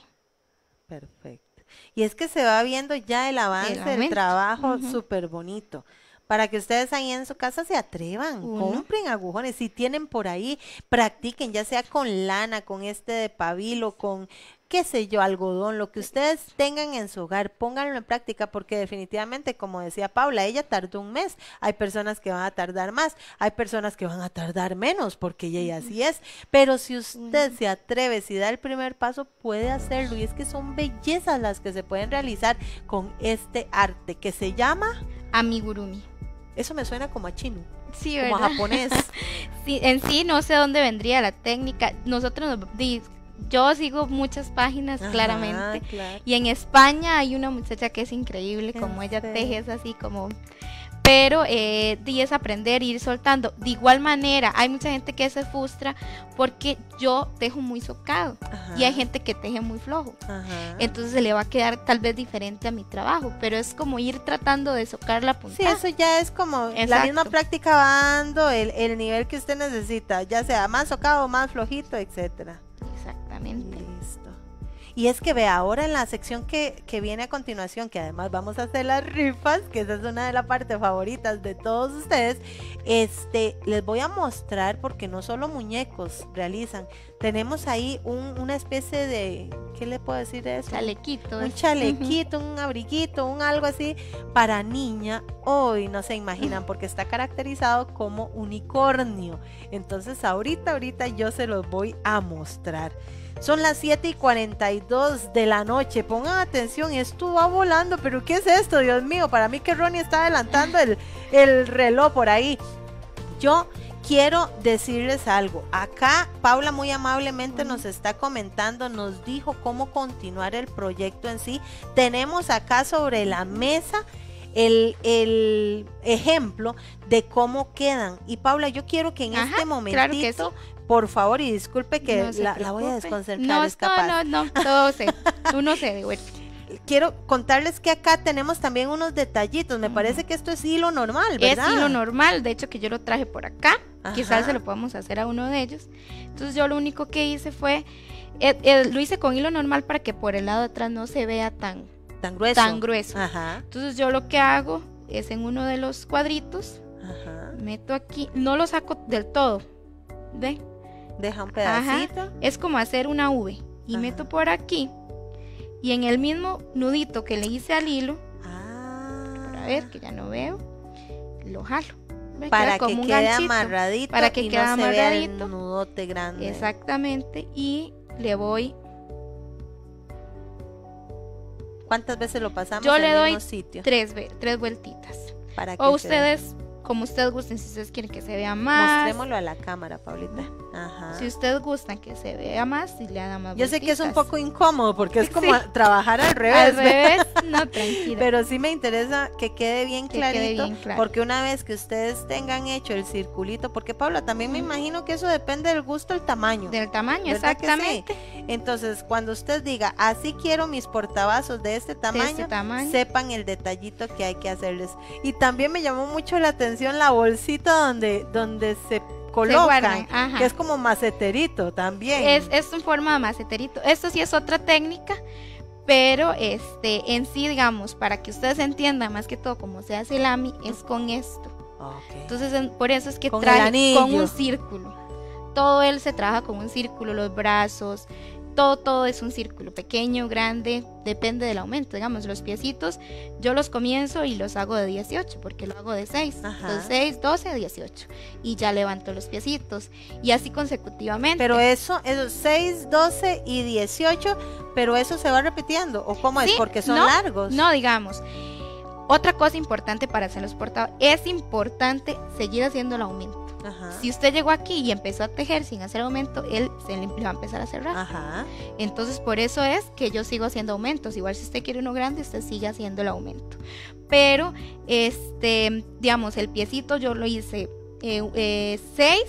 Perfecto. Y es que se va viendo ya el avance del trabajo súper bonito. Para que ustedes ahí en su casa se atrevan, compren agujones, si tienen por ahí, practiquen, ya sea con lana, con este de pabilo, con qué sé yo, algodón, lo que ustedes tengan en su hogar, pónganlo en práctica porque definitivamente, como decía Paula, ella tardó un mes. Hay personas que van a tardar más, hay personas que van a tardar menos porque ella así es. Pero si usted se atreve, si da el primer paso, puede hacerlo. Y es que son bellezas las que se pueden realizar con este arte que se llama amigurumi. Eso me suena como a chino. Sí, como japonés. sí, en sí no sé dónde vendría la técnica. Nosotros nos yo sigo muchas páginas claramente. y en España hay una muchacha que es increíble como ella teje es así como pero eh, es aprender ir soltando. De igual manera hay mucha gente que se frustra porque yo tejo muy socado y hay gente que teje muy flojo. Entonces se le va a quedar tal vez diferente a mi trabajo pero es como ir tratando de socar la punta. Sí eso ya es como la misma práctica va dando el, el nivel que usted necesita ya sea más socado más flojito etcétera Listo. Y es que ve, ahora en la sección que, viene a continuación, que además vamos a hacer las rifas, que esa es una de las partes favoritas de todos ustedes, este, les voy a mostrar, porque no solo muñecos realizan, tenemos ahí una especie de, ¿qué le puedo decir de eso? Chalequito. Un chalequito, un abriguito, un algo así para niña. Hoy no se imaginan porque está caracterizado como unicornio. Entonces ahorita, ahorita yo se los voy a mostrar. Son las 7 y 42 de la noche. Pongan atención, esto va volando. Pero ¿qué es esto? Dios mío, para mí que Ronnie está adelantando el, el reloj por ahí. Yo quiero decirles algo. Acá Paula muy amablemente nos está comentando, nos dijo cómo continuar el proyecto en sí. Tenemos acá sobre la mesa el, el ejemplo de cómo quedan. Y Paula, yo quiero que en Ajá, este claro que momentito, por favor, y disculpe que No la, la voy a desconcentrar, No, es capaz. no, no, no, todo se, uno se divierte. Quiero contarles que acá tenemos también unos detallitos. Me parece que esto es hilo normal, ¿verdad? Es hilo normal, de hecho que yo lo traje por acá, Ajá. quizás se lo podamos hacer a uno de ellos. Entonces yo lo único que hice fue, eh, eh, lo hice con hilo normal para que por el lado de atrás no se vea tan, Tan grueso. tan grueso. Ajá, Entonces yo lo que hago es en uno de los cuadritos, ajá. meto aquí, no lo saco del todo, ¿ve? Deja un pedacito. Es como hacer una V y Ajá. meto por aquí y en el mismo nudito que le hice al hilo, Ah. a ver que ya no veo, lo jalo. Para como que un quede ganchito. amarradito para que y quede no se vea el amarradito. nudote grande. Exactamente, y le voy, ¿Cuántas veces lo pasamos Yo en le el doy mismo sitio? tres, tres vueltitas. Para que O ustedes, como ustedes gusten, si ustedes quieren que se vea más, Mostrémoslo a la cámara, Paulita. Ajá. si ustedes gustan que se vea más, si le hagan más Yo sé que es un poco incómodo porque es como Sí. trabajar al revés. Al revés, no, tranquila. Pero sí me interesa que quede bien Que quede clarito, bien claro. porque una vez que ustedes tengan hecho el circulito, porque Paula, también me imagino que eso depende del gusto, el tamaño. Del tamaño, exactamente. Entonces, cuando usted diga, así quiero mis portavasos de este tamaño, De este tamaño. sepan el detallito que hay que hacerles. Y también me llamó mucho la atención la bolsita donde, donde se colocan, guardan, que es como maceterito también. Es, es en forma de maceterito. Esto sí es otra técnica, pero este en sí, digamos, para que ustedes entiendan más que todo cómo se hace el AMI, es con esto. Entonces, en- por eso es que Con trae con un círculo. Todo él se trabaja con un círculo, los brazos, todo, todo es un círculo, pequeño, grande, depende del aumento. Digamos, los piecitos, yo los comienzo y los hago de 18, porque lo hago de 6. Ajá. Entonces, 6, 12, 18. Y ya levanto los piecitos. Y así consecutivamente. Pero eso, esos 6, 12 y 18, pero eso se va repitiendo, ¿o cómo es? Porque son no, largos. No, digamos. Otra cosa importante para hacer los portados, es importante seguir haciendo el aumento. Ajá. Si usted llegó aquí y empezó a tejer sin hacer aumento, él se le va a empezar a cerrar. Ajá. Entonces, por eso es que yo sigo haciendo aumentos. Igual si usted quiere uno grande, usted sigue haciendo el aumento. Pero, este, digamos, el piecito yo lo hice 6,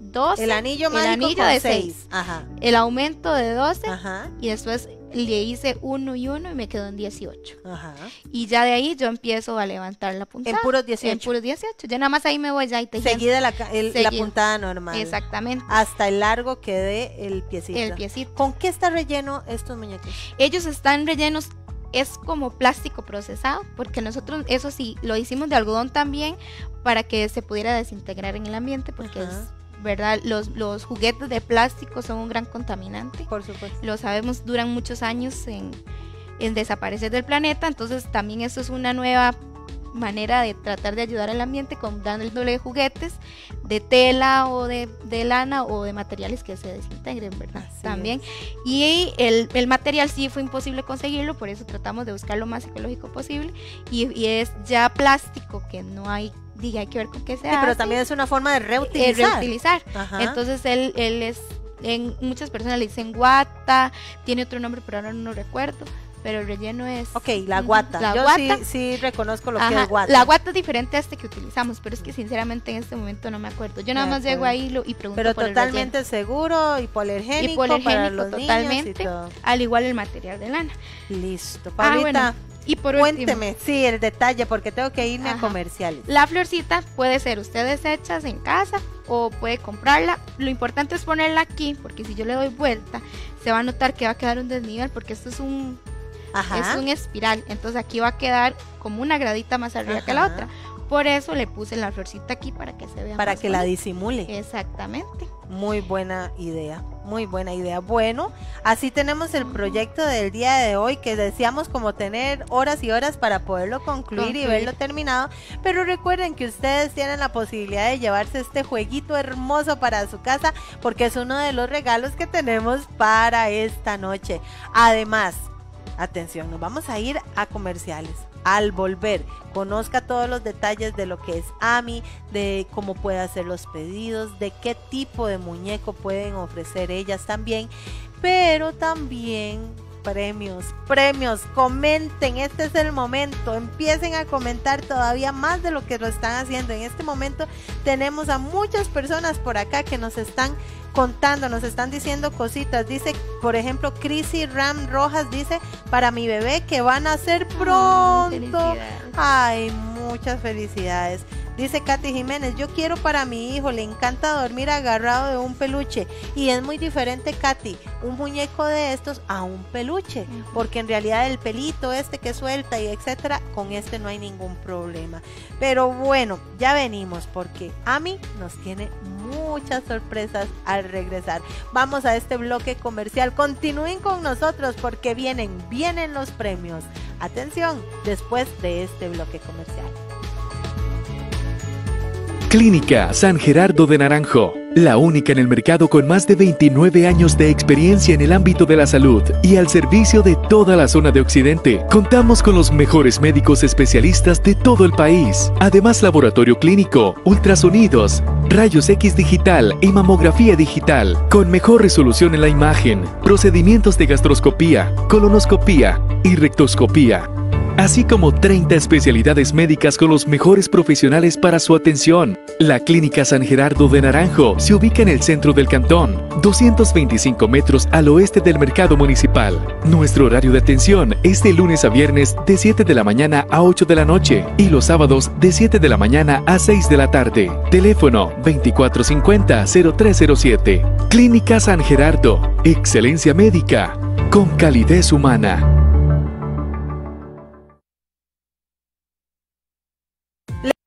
12, El anillo el anillo de 6. seis. Ajá. el aumento de 12 Ajá. y después le hice uno y uno y me quedó en 18. Ajá. Y ya de ahí yo empiezo a levantar la puntada. En puros 18. En puros 18. Ya nada más ahí me voy ya y tejiendo. Seguida la, el- la puntada normal. Exactamente. Hasta el largo que dé el piecito. El piecito. ¿Con qué está relleno estos muñecos? Ellos están rellenos, es como plástico procesado, porque nosotros eso sí, lo hicimos de algodón también para que se pudiera desintegrar en el ambiente, porque Ajá. es verdad, los, los juguetes de plástico son un gran contaminante. Por supuesto. Lo sabemos, duran muchos años en, en desaparecer del planeta, entonces también eso es una nueva manera de tratar de ayudar al ambiente con dándole juguetes de tela o de, de lana o de materiales que se desintegren, ¿verdad? Así También. Y el, el material sí fue imposible conseguirlo, por eso tratamos de buscar lo más ecológico posible. Y, y es ya plástico, que no hay, diga, hay que ver con qué se Sí, hace. pero también es una forma de eh, reutilizar. reutilizar. Ajá. Entonces él, él es, en muchas personas le dicen guata, tiene otro nombre, pero ahora no recuerdo. Pero el relleno es. ok, la guata. La Yo guata. Sí, sí reconozco lo que es guata. La guata es diferente a este que utilizamos, pero es que sinceramente en este momento no me acuerdo. Yo nada De más llego ahí y lo- y pregunto Pero por el totalmente seguro, hipoalergénico, para Hipoalergénico, los niños y totalmente. todo. relleno, al igual el material de lana. Listo. Ah, Paulita, bueno, Y por último, cuénteme, sí, el detalle, porque tengo que irme a comerciales. La florcita puede ser ustedes hechas en casa o puede comprarla. Lo importante es ponerla aquí, porque si yo le doy vuelta, se va a notar que va a quedar un desnivel, porque esto es un, Ajá. es un espiral. Entonces aquí va a quedar como una gradita más arriba que la otra. Por eso le puse la florcita aquí para que se vea para más que la disimule. Exactamente. Muy buena idea, muy buena idea. Bueno, así tenemos el proyecto del día de hoy que deseamos como tener horas y horas para poderlo concluir, y Concluir. verlo terminado. Pero recuerden que ustedes tienen la posibilidad de llevarse este jueguito hermoso para su casa porque es uno de los regalos que tenemos para esta noche. Además, Atención, nos vamos a ir a comerciales. Al volver, conozca todos los detalles de lo que es AMI, de cómo puede hacer los pedidos, de qué tipo de muñeco pueden ofrecer ellas también, pero también premios, premios, comenten, este es el momento, empiecen a comentar todavía más de lo que lo están haciendo. En este momento tenemos a muchas personas por acá que nos están contando, nos están diciendo cositas. Dice, por ejemplo, Chrissy Ram Rojas dice, para mi bebé que van a ser pronto. Ay, muchas felicidades. Dice Katy Jiménez, yo quiero para mi hijo, le encanta dormir agarrado de un peluche. Y es muy diferente, Katy, un muñeco de estos a un peluche. Porque en realidad el pelito este que suelta y etcétera, con este no hay ningún problema. Pero bueno, ya venimos porque Ami nos tiene muchas sorpresas al regresar. Vamos a este bloque comercial. Continúen con nosotros porque vienen, vienen los premios. Atención, después de este bloque comercial. Clínica San Gerardo de Naranjo, la única en el mercado con más de 29 años de experiencia en el ámbito de la salud y al servicio de toda la zona de Occidente. Contamos con los mejores médicos especialistas de todo el país. Además, laboratorio clínico, ultrasonidos, rayos X digital y mamografía digital, con mejor resolución en la imagen, procedimientos de gastroscopía, colonoscopía y rectoscopía así como 30 especialidades médicas con los mejores profesionales para su atención. La Clínica San Gerardo de Naranjo se ubica en el centro del cantón, 225 metros al oeste del mercado municipal. Nuestro horario de atención es de lunes a viernes de 7 de la mañana a 8 de la noche y los sábados de 7 de la mañana a 6 de la tarde. Teléfono 2450-0307. Clínica San Gerardo. Excelencia médica con calidez humana.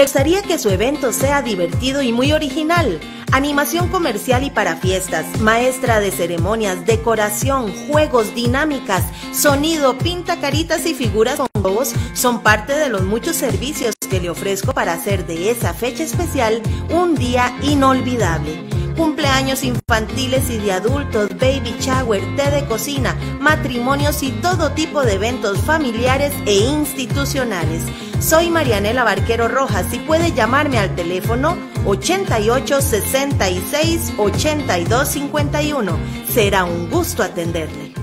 Gustaría que su evento sea divertido y muy original? Animación comercial y para fiestas, maestra de ceremonias, decoración, juegos, dinámicas, sonido, pinta caritas y figuras con globos son parte de los muchos servicios que le ofrezco para hacer de esa fecha especial un día inolvidable cumpleaños infantiles y de adultos, baby shower, té de cocina, matrimonios y todo tipo de eventos familiares e institucionales. Soy Marianela Barquero Rojas y puede llamarme al teléfono 88 66 82 51. Será un gusto atenderle.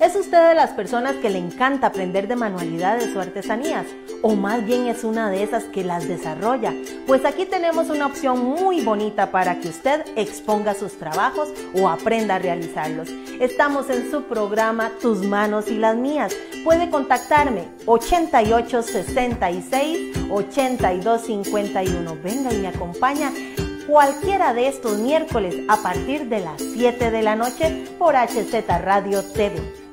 ¿Es usted de las personas que le encanta aprender de manualidades o artesanías? ¿O más bien es una de esas que las desarrolla? Pues aquí tenemos una opción muy bonita para que usted exponga sus trabajos o aprenda a realizarlos. Estamos en su programa Tus manos y las mías. Puede contactarme 88 66 82 51. Venga y me acompaña cualquiera de estos miércoles a partir de las 7 de la noche por HZ Radio TV.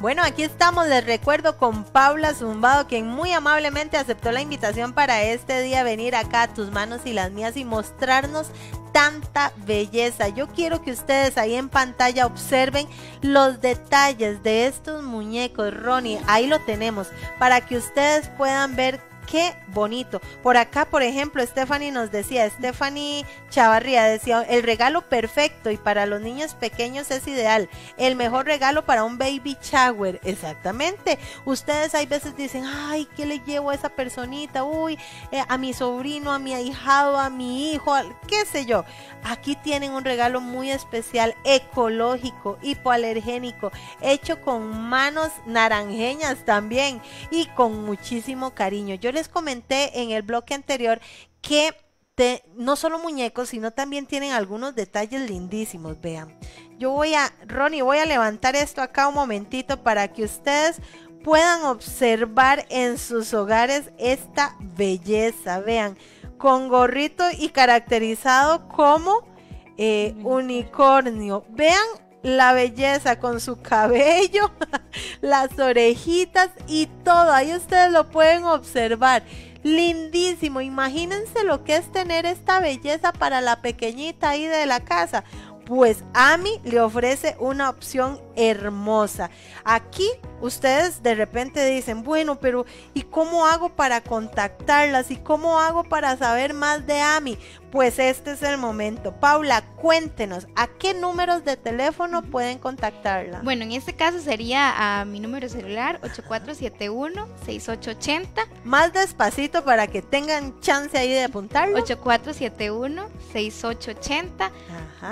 Bueno, aquí estamos, les recuerdo con Paula Zumbado, quien muy amablemente aceptó la invitación para este día venir acá a tus manos y las mías y mostrarnos tanta belleza. Yo quiero que ustedes ahí en pantalla observen los detalles de estos muñecos, Ronnie. Ahí lo tenemos, para que ustedes puedan ver qué bonito. Por acá, por ejemplo, Stephanie nos decía, Stephanie Chavarría decía, el regalo perfecto y para los niños pequeños es ideal. El mejor regalo para un baby shower. Exactamente. Ustedes hay veces dicen, ay, ¿qué le llevo a esa personita? Uy, eh, a mi sobrino, a mi ahijado, a mi hijo, qué sé yo. Aquí tienen un regalo muy especial, ecológico, hipoalergénico, hecho con manos naranjeñas también y con muchísimo cariño. Yo les comenté en el bloque anterior que no solo muñecos, sino también tienen algunos detalles lindísimos, vean. Yo voy a, Ronnie, voy a levantar esto acá un momentito para que ustedes puedan observar en sus hogares esta belleza, vean con gorrito y caracterizado como eh, unicornio. Vean la belleza con su cabello, las orejitas y todo. Ahí ustedes lo pueden observar. Lindísimo. Imagínense lo que es tener esta belleza para la pequeñita ahí de la casa. Pues AMI le ofrece una opción hermosa. Aquí ustedes de repente dicen, bueno, pero ¿y cómo hago para contactarlas? ¿Y cómo hago para saber más de AMI? Pues este es el momento. Paula, cuéntenos, ¿a qué números de teléfono pueden contactarla? Bueno, en este caso sería a mi número celular 8471-6880. Más despacito para que tengan chance ahí de apuntarlo. 8471-6880.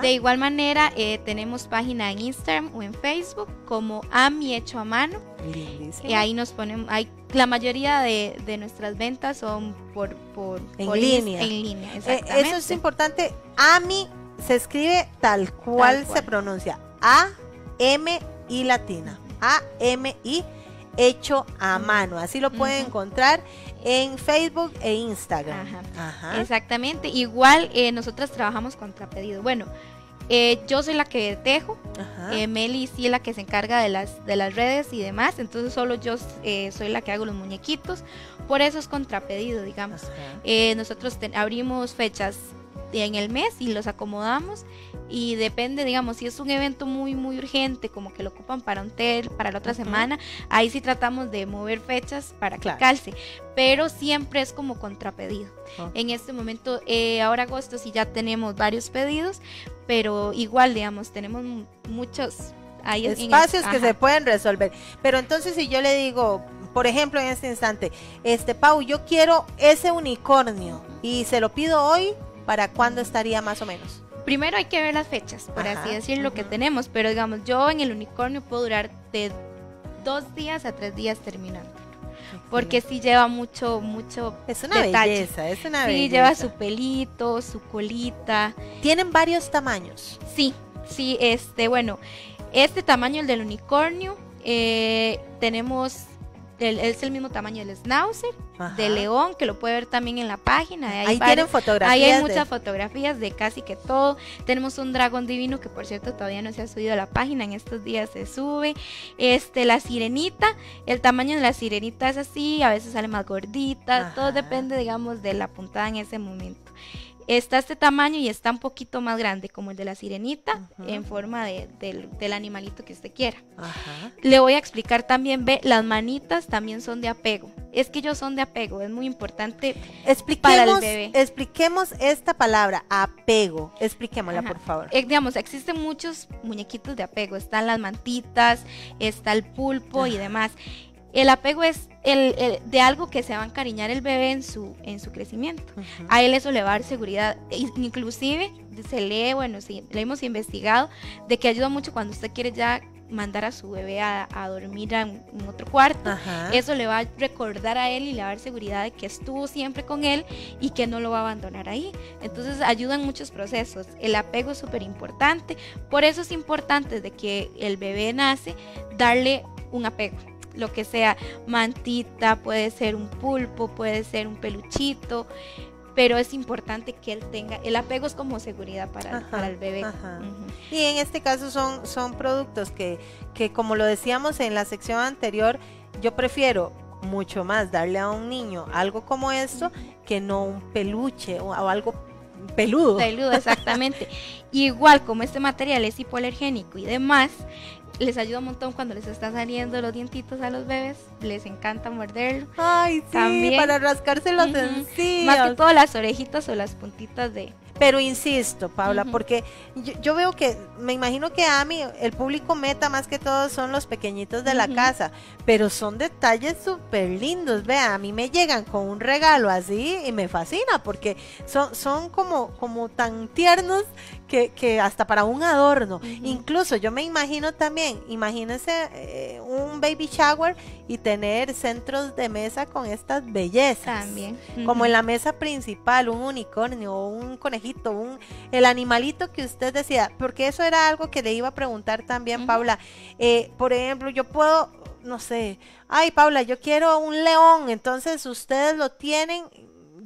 De igual manera, eh, tenemos página en Instagram o en Facebook como AMI Hecho a Mano. Y ahí nos ponemos, hay, la mayoría de, nuestras ventas son por, por en línea. En línea, eh, eso es importante. AMI se escribe tal cual, se pronuncia. A M I latina. A M I hecho a mano. Así lo pueden encontrar en Facebook e Instagram. Exactamente. Igual eh, nosotras trabajamos contra pedido. Bueno, eh, yo soy la que tejo, eh, Meli sí es la que se encarga de las, de las redes y demás, entonces solo yo eh, soy la que hago los muñequitos, por eso es contrapedido, digamos. nosotros abrimos fechas en el mes y los acomodamos. Y depende, digamos, si es un evento muy, muy urgente, como que lo ocupan para un tel, para la otra semana, ahí sí tratamos de mover fechas para que calce, pero siempre es como contrapedido. En este momento, eh, ahora agosto sí ya tenemos varios pedidos, pero igual, digamos, tenemos muchos... Hay espacios que se pueden resolver. Pero entonces si yo le digo, por ejemplo, en este instante, este Pau, yo quiero ese unicornio y se lo pido hoy, ¿para cuándo estaría más o menos? Primero hay que ver las fechas, por así decir, lo que tenemos, pero digamos, yo en el unicornio puedo durar de dos días a tres días terminando. Porque sí lleva mucho, mucho Es una belleza, es una sí, lleva su pelito, su colita. ¿Tienen varios tamaños? Sí, sí, este, bueno, este tamaño, el del unicornio, eh, tenemos es el mismo tamaño del schnauzer, de león, que lo puede ver también en la página. Ahí, tienen fotografías. Ahí hay muchas fotografías de casi que todo. Tenemos un dragón divino que por cierto todavía no se ha subido a la página, en estos días se sube. Este, la sirenita, el tamaño de la sirenita es así, a veces sale más gordita, todo depende, digamos, de la puntada en ese momento está este tamaño y está un poquito más grande, como el de la sirenita, en forma de, del, animalito que usted quiera. Le voy a explicar también, ve, las manitas también son de apego. Es que ellos son de apego, es muy importante expliquemos, para el bebé. Expliquemos esta palabra, apego. Expliquémosla, por favor. Eh, digamos, existen muchos muñequitos de apego. Están las mantitas, está el pulpo y demás. El apego es el, de algo que se va a encariñar el bebé en su, en su crecimiento. A él eso le va a dar seguridad. Inclusive se lee, bueno, sí, le hemos investigado de que ayuda mucho cuando usted quiere ya mandar a su bebé a, dormir en, otro cuarto. Eso le va a recordar a él y le va a dar seguridad de que estuvo siempre con él y que no lo va a abandonar ahí. Entonces ayudan muchos procesos. El apego es súper importante. Por eso es importante de que el bebé nace, darle un apego lo que sea, mantita, puede ser un pulpo, puede ser un peluchito, pero es importante que él tenga, el apego es como seguridad para, el bebé. Y en este caso son, son productos que, que, como lo decíamos en la sección anterior, yo prefiero mucho más darle a un niño algo como esto que no un peluche o, algo peludo. Peludo, exactamente. Igual como este material es hipoalergénico y demás, les ayuda un montón cuando les están saliendo los dientitos a los bebés. Les encanta morderlo. Ay, sí, para rascarse los uh Más que todo las orejitas o las puntitas de, pero insisto, Paula, porque yo, veo que, me imagino que a mí el público meta más que todo son los pequeñitos de la casa, pero son detalles súper lindos. Vea, a mí me llegan con un regalo así y me fascina porque son, son como, como tan tiernos que, que hasta para un adorno. Incluso yo me imagino también, imagínense eh, un baby shower y tener centros de mesa con estas bellezas. También. Como en la mesa principal, un unicornio o un conejito un, el animalito que usted decía, porque eso era algo que le iba a preguntar también, Paula. Eh, por ejemplo, yo puedo, no sé, ay, Paula, yo quiero un león, entonces ustedes lo tienen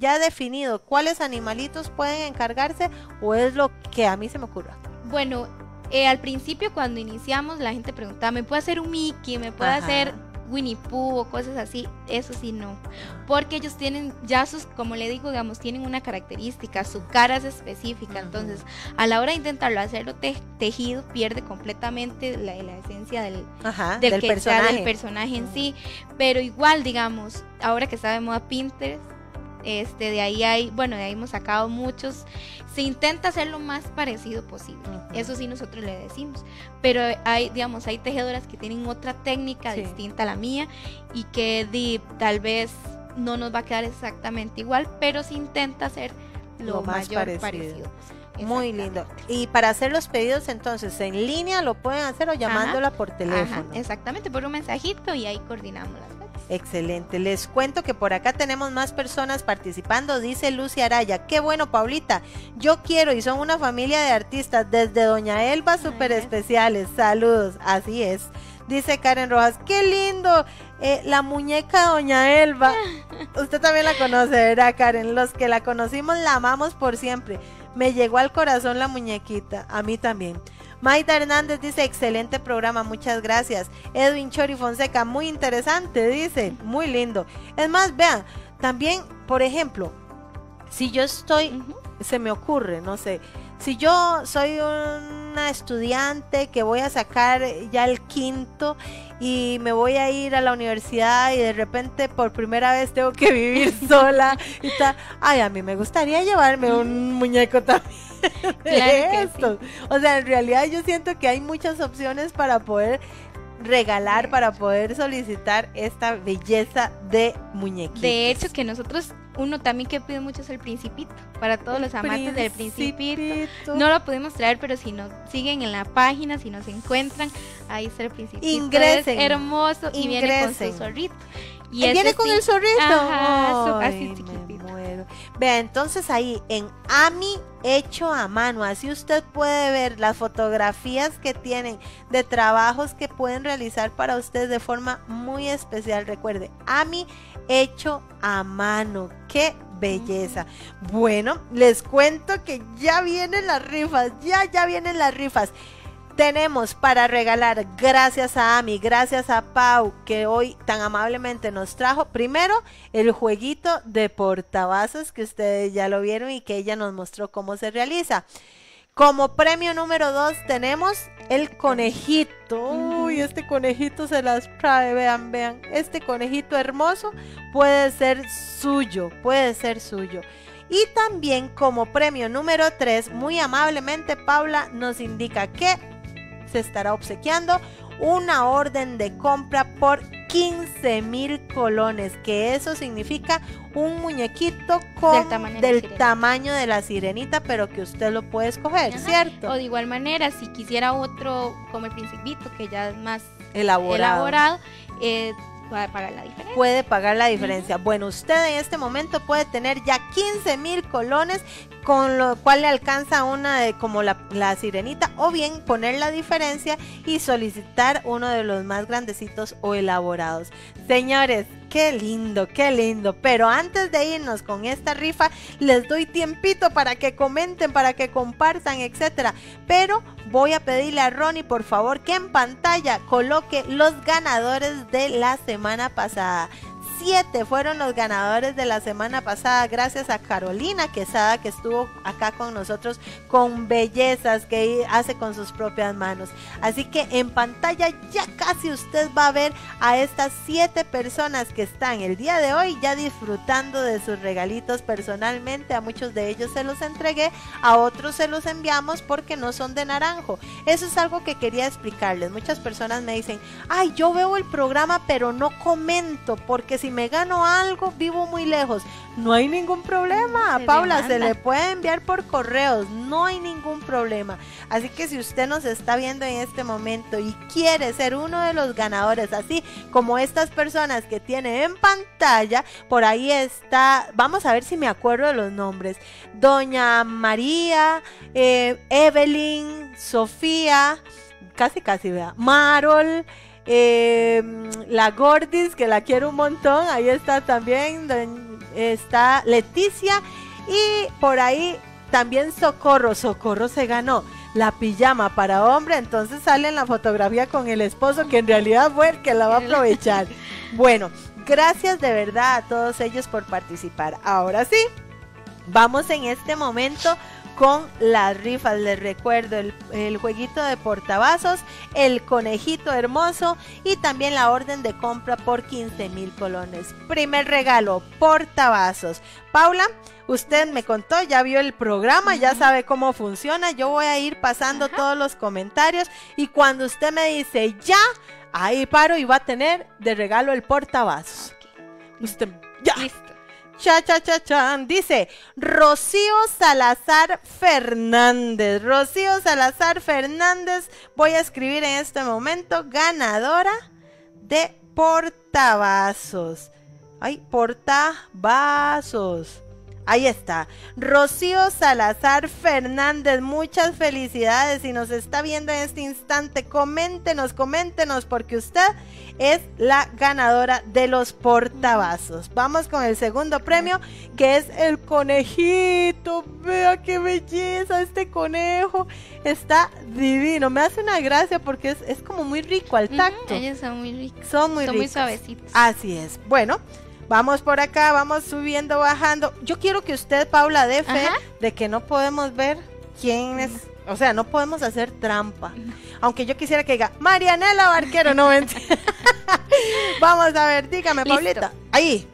ya definido, ¿cuáles animalitos pueden encargarse o es lo que a mí se me ocurra? Bueno, eh, al principio cuando iniciamos la gente preguntaba, ¿me puede hacer un Mickey? ¿Me puede hacer Winnie Pooh o cosas así, eso sí no. Porque ellos tienen ya sus, como le digo, digamos, tienen una característica, su cara es específica. Entonces, a la hora de intentarlo hacerlo tejido, pierde completamente la, esencia del, del, personaje. del personaje en sí. Pero igual, digamos, ahora que está de moda Pinterest, este, de ahí hay, bueno, de ahí hemos sacado muchos. Se intenta hacer lo más parecido posible. Eso sí nosotros le decimos. Pero hay, digamos, hay tejedoras que tienen otra técnica distinta a la mía y que tal vez no nos va a quedar exactamente igual, pero se intenta hacer lo, más mayor parecido. Muy lindo. Y para hacer los pedidos entonces en línea lo pueden hacer o llamándola por teléfono. exactamente, por un mensajito y ahí coordinamos las Excelente. Les cuento que por acá tenemos más personas participando. Dice Lucy Araya. Qué bueno, Paulita. Yo quiero y son una familia de artistas desde Doña Elba súper especiales. Saludos. Así es. Dice Karen Rojas. Qué lindo. Eh, la muñeca Doña Elba. Usted también la conoce, ¿verdad, Karen? Los que la conocimos la amamos por siempre. Me llegó al corazón la muñequita. A mí también. Maida Hernández dice, excelente programa, muchas gracias. Edwin Chori Fonseca, muy interesante, dice, muy lindo. Es más, vean, también, por ejemplo, si yo estoy, se me ocurre, no sé, si yo soy una estudiante que voy a sacar ya el quinto y me voy a ir a la universidad y de repente por primera vez tengo que vivir sola y tal, ay, a mí me gustaría llevarme un muñeco también. esto. O sea, en realidad yo siento que hay muchas opciones para poder regalar, para poder solicitar esta belleza de muñequitos. De hecho, que nosotros uno también que pide mucho es el principito. Para todos los amantes del principito. No lo podemos traer, pero si nos siguen en la página, si nos encuentran, ahí está el principito. Ingresen. Es hermoso y viene con su zorrito. Y, viene con el. Ajá, así Vea, entonces ahí en Ami hecho a mano, así usted puede ver las fotografías que tienen de trabajos que pueden realizar para usted de forma muy especial. Recuerde, Ami hecho a mano. ¡Qué belleza! Bueno, les cuento que ya vienen las rifas, ya, ya vienen las rifas tenemos para regalar, gracias a Ami, gracias a Pau, que hoy tan amablemente nos trajo, primero el jueguito de portavasos, que ustedes ya lo vieron y que ella nos mostró cómo se realiza. Como premio número dos tenemos el conejito. Uy, este conejito se las trae, vean, vean. Este conejito hermoso puede ser suyo, puede ser suyo. Y también como premio número 3, muy amablemente Paula nos indica que se estará obsequiando una orden de compra por 15 mil colones, que eso significa un muñequito con, del, tamaño, de la sirenita, pero que usted lo puede escoger, ¿cierto? O de igual manera, si quisiera otro como el principito, que ya es más elaborado, eh, puede pagar la diferencia. Puede pagar la diferencia. Bueno, usted en este momento puede tener ya 15 mil colones con lo cual le alcanza una de como la, la, sirenita o bien poner la diferencia y solicitar uno de los más grandecitos o elaborados. Señores, qué lindo, qué lindo. Pero antes de irnos con esta rifa, les doy tiempito para que comenten, para que compartan, etcétera. Pero voy a pedirle a Ronnie, por favor, que en pantalla coloque los ganadores de la semana pasada siete fueron los ganadores de la semana pasada, gracias a Carolina Quesada que estuvo acá con nosotros con bellezas que hace con sus propias manos. Así que en pantalla ya casi usted va a ver a estas siete personas que están el día de hoy ya disfrutando de sus regalitos personalmente. A muchos de ellos se los entregué, a otros se los enviamos porque no son de naranjo. Eso es algo que quería explicarles. Muchas personas me dicen, ay, yo veo el programa pero no comento porque si me gano algo, vivo muy lejos. No hay ningún problema. Paula se le puede enviar por correos. No hay ningún problema. Así que si usted nos está viendo en este momento y quiere ser uno de los ganadores, así como estas personas que tiene en pantalla, por ahí está, vamos a ver si me acuerdo de los nombres. Doña María, eh, Evelyn, Sofía, casi casi vea, Marol. Em, la Gordis, que la quiero un montón, ahí está también, está Leticia y por ahí también Socorro, Socorro se ganó la pijama para hombre, entonces sale en la fotografía con el esposo que en realidad fue el que la va a aprovechar. Bueno, gracias de verdad a todos ellos por participar. Ahora sí, vamos en este momento con las rifas. Les recuerdo el, jueguito de portavasos, el conejito hermoso y también la orden de compra por 15 mil colones. Primer regalo, portavasos. Paula, usted me contó, ya vio el programa, ya sabe cómo funciona. Yo voy a ir pasando todos los comentarios y cuando usted me dice ya, ahí paro y va a tener de regalo el portavasos. Usted, ya. Listo. Cha, cha, cha, chan. Dice Rocío Salazar Fernández. Rocío Salazar Fernández. Voy a escribir en este momento ganadora de portavasos. Ay, portavasos. Ahí está. Rocío Salazar Fernández, muchas felicidades. Si nos está viendo en este instante, coméntenos, coméntenos, porque usted es la ganadora de los portavasos. Vamos con el segundo premio, que es el conejito. Vea qué belleza este conejo. Está divino. Me hace una gracia porque es, como muy rico al tacto. ellos son muy ricos. Son muy son muy suavecitos. Así es. Bueno. Vamos por acá, vamos subiendo, bajando. Yo quiero que usted, Paula, dé fe de que no podemos ver quién es. O sea, no podemos hacer trampa. Aunque yo quisiera que diga, Marianela Barquero, no Vamos a ver, dígame, Paulita. Ahí.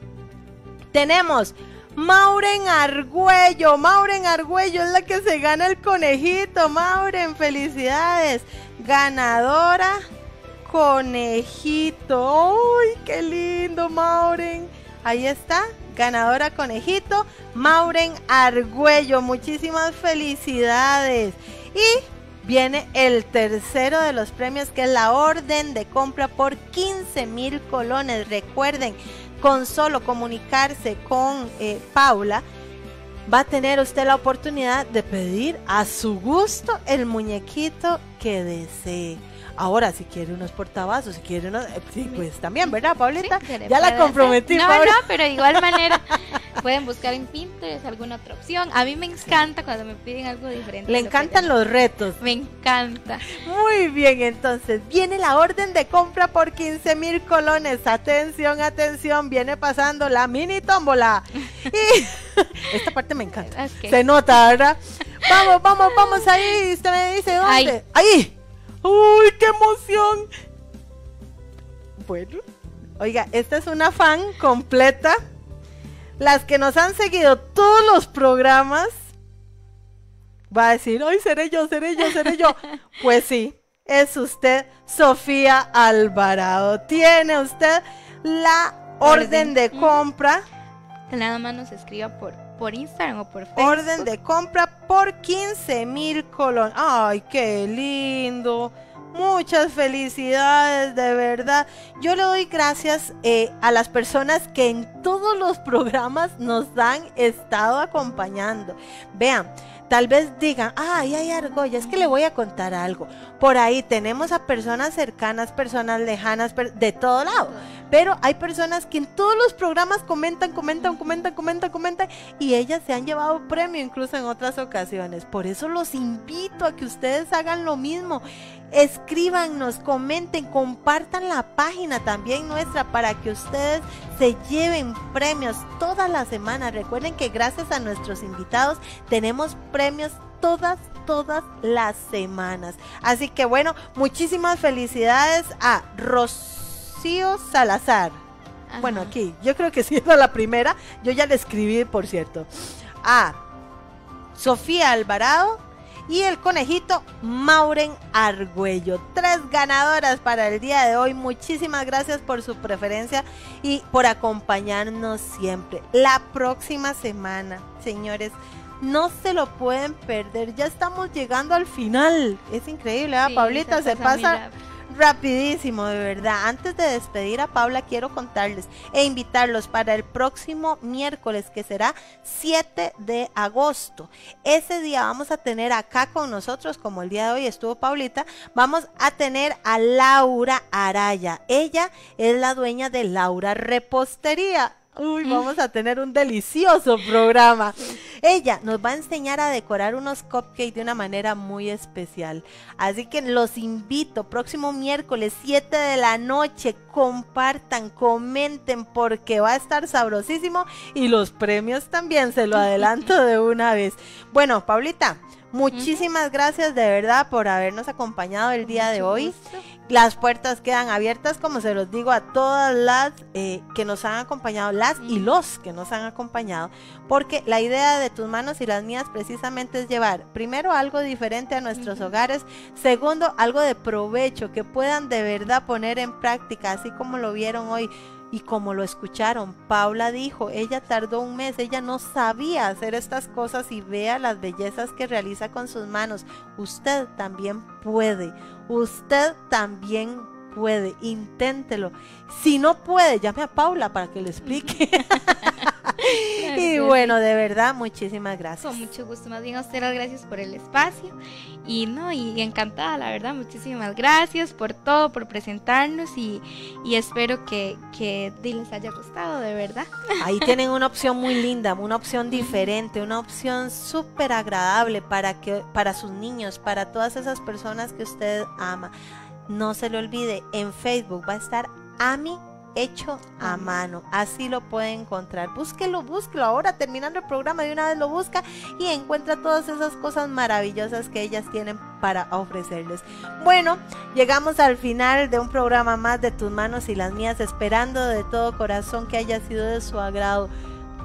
Tenemos Mauren Argüello. Mauren Argüello es la que se gana el conejito. Mauren, felicidades. Ganadora conejito. ¡Ay, qué lindo, Mauren! Ahí está, ganadora conejito, Mauren Argüello. Muchísimas felicidades. Y viene el tercero de los premios, que es la orden de compra por 15 mil colones. Recuerden, con solo comunicarse con eh, Paula, va a tener usted la oportunidad de pedir a su gusto el muñequito que desee. Ahora, si quiere unos portavasos, si quiere unos... Eh, sí, pues también, ¿verdad, Paulita? ya la comprometí, No, no, pero de igual manera pueden buscar en Pinterest alguna otra opción. A mí me encanta cuando me piden algo diferente. Le encantan los retos. Me encanta. Muy bien, entonces viene la orden de compra por 15 mil colones. Atención, atención, viene pasando la mini tómbola. Y esta parte me encanta. Se nota, ¿verdad? Vamos, vamos, vamos ahí. Usted me dice dónde. ahí. ¡Uy, qué emoción! Bueno, oiga, esta es una fan completa. Las que nos han seguido todos los programas, va a decir, ¡ay, seré yo, seré yo, seré yo! pues sí, es usted, Sofía Alvarado. Tiene usted la orden, de compra. Que nada más nos escriba por por Instagram o por Facebook. Orden de compra por 15 mil colones. ¡Ay, qué lindo! Muchas felicidades, de verdad. Yo le doy gracias eh, a las personas que en todos los programas nos han estado acompañando. Vean, Tal vez digan, ay, hay argolla, es que le voy a contar algo. Por ahí tenemos a personas cercanas, personas lejanas, de todo lado. Pero hay personas que en todos los programas comentan, comentan, comentan, comentan, comentan y ellas se han llevado premio incluso en otras ocasiones. Por eso los invito a que ustedes hagan lo mismo. Escríbanos, comenten, compartan la página también nuestra para que ustedes se lleven premios toda la semana. Recuerden que gracias a nuestros invitados tenemos premios todas, todas las semanas. Así que bueno, muchísimas felicidades a Ros Salazar. Bueno, aquí, yo creo que sí era la primera. Yo ya le escribí, por cierto. A Sofía Alvarado y el conejito Mauren Argüello. Tres ganadoras para el día de hoy. Muchísimas gracias por su preferencia y por acompañarnos siempre. La próxima semana, señores, no se lo pueden perder. Ya estamos llegando al final. Es increíble, ¿eh? Paulita? Se pasa rapidísimo, de verdad. Antes de despedir a Paula, quiero contarles e invitarlos para el próximo miércoles, que será 7 de agosto. Ese día vamos a tener acá con nosotros, como el día de hoy estuvo Paulita, vamos a tener a Laura Araya. Ella es la dueña de Laura Repostería. Uy, vamos a tener un delicioso programa. Ella nos va a enseñar a decorar unos cupcakes de una manera muy especial. Así que los invito próximo miércoles 7 de la noche. Compartan, comenten porque va a estar sabrosísimo y los premios también se lo adelanto de una vez. Bueno, Paulita, Muchísimas gracias de verdad por habernos acompañado el día de hoy. Las puertas quedan abiertas, como se los digo, a todas las eh, que nos han acompañado, las y los que nos han acompañado, porque la idea de tus manos y las mías precisamente es llevar, primero, algo diferente a nuestros hogares, segundo, algo de provecho que puedan de verdad poner en práctica, así como lo vieron hoy y como lo escucharon, Paula dijo, ella tardó un mes, ella no sabía hacer estas cosas y vea las bellezas que realiza con sus manos. Usted también puede, usted también puede, inténtelo. Si no puede, llame a Paula para que le explique. y bueno, de verdad, muchísimas gracias. Con mucho gusto, más bien a usted las gracias por el espacio y no, y encantada, la verdad, muchísimas gracias por todo, por presentarnos y, espero que, que les haya gustado, de verdad. Ahí tienen una opción muy linda, una opción diferente, una opción súper agradable para, que, para sus niños, para todas esas personas que usted ama. No se le olvide, en Facebook va a estar Ami hecho a mano. Así lo puede encontrar. Búsquelo, búsquelo. Ahora terminando el programa de una vez lo busca y encuentra todas esas cosas maravillosas que ellas tienen para ofrecerles. Bueno, llegamos al final de un programa más de tus manos y las mías, esperando de todo corazón que haya sido de su agrado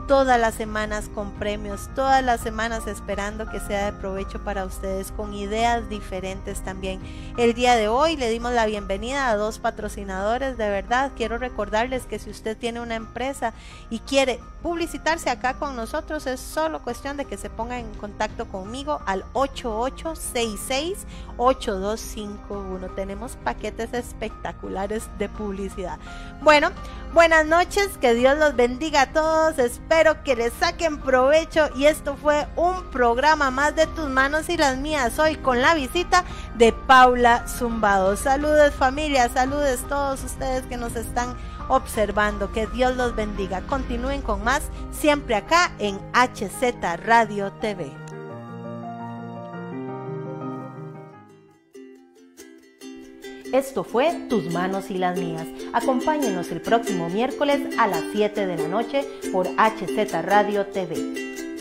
todas las semanas con premios, todas las semanas esperando que sea de provecho para ustedes, con ideas diferentes también. El día de hoy le dimos la bienvenida a dos patrocinadores, de verdad, quiero recordarles que si usted tiene una empresa y quiere publicitarse acá con nosotros, es solo cuestión de que se ponga en contacto conmigo al 8866-8251. Tenemos paquetes espectaculares de publicidad. Bueno, buenas noches, que Dios los bendiga a todos. Espero que les saquen provecho y esto fue un programa más de tus manos y las mías hoy con la visita de Paula Zumbado. Saludos familia, saludos todos ustedes que nos están observando. Que Dios los bendiga. Continúen con más siempre acá en HZ Radio TV. Esto fue Tus manos y las mías. Acompáñenos el próximo miércoles a las 7 de la noche por HZ Radio TV.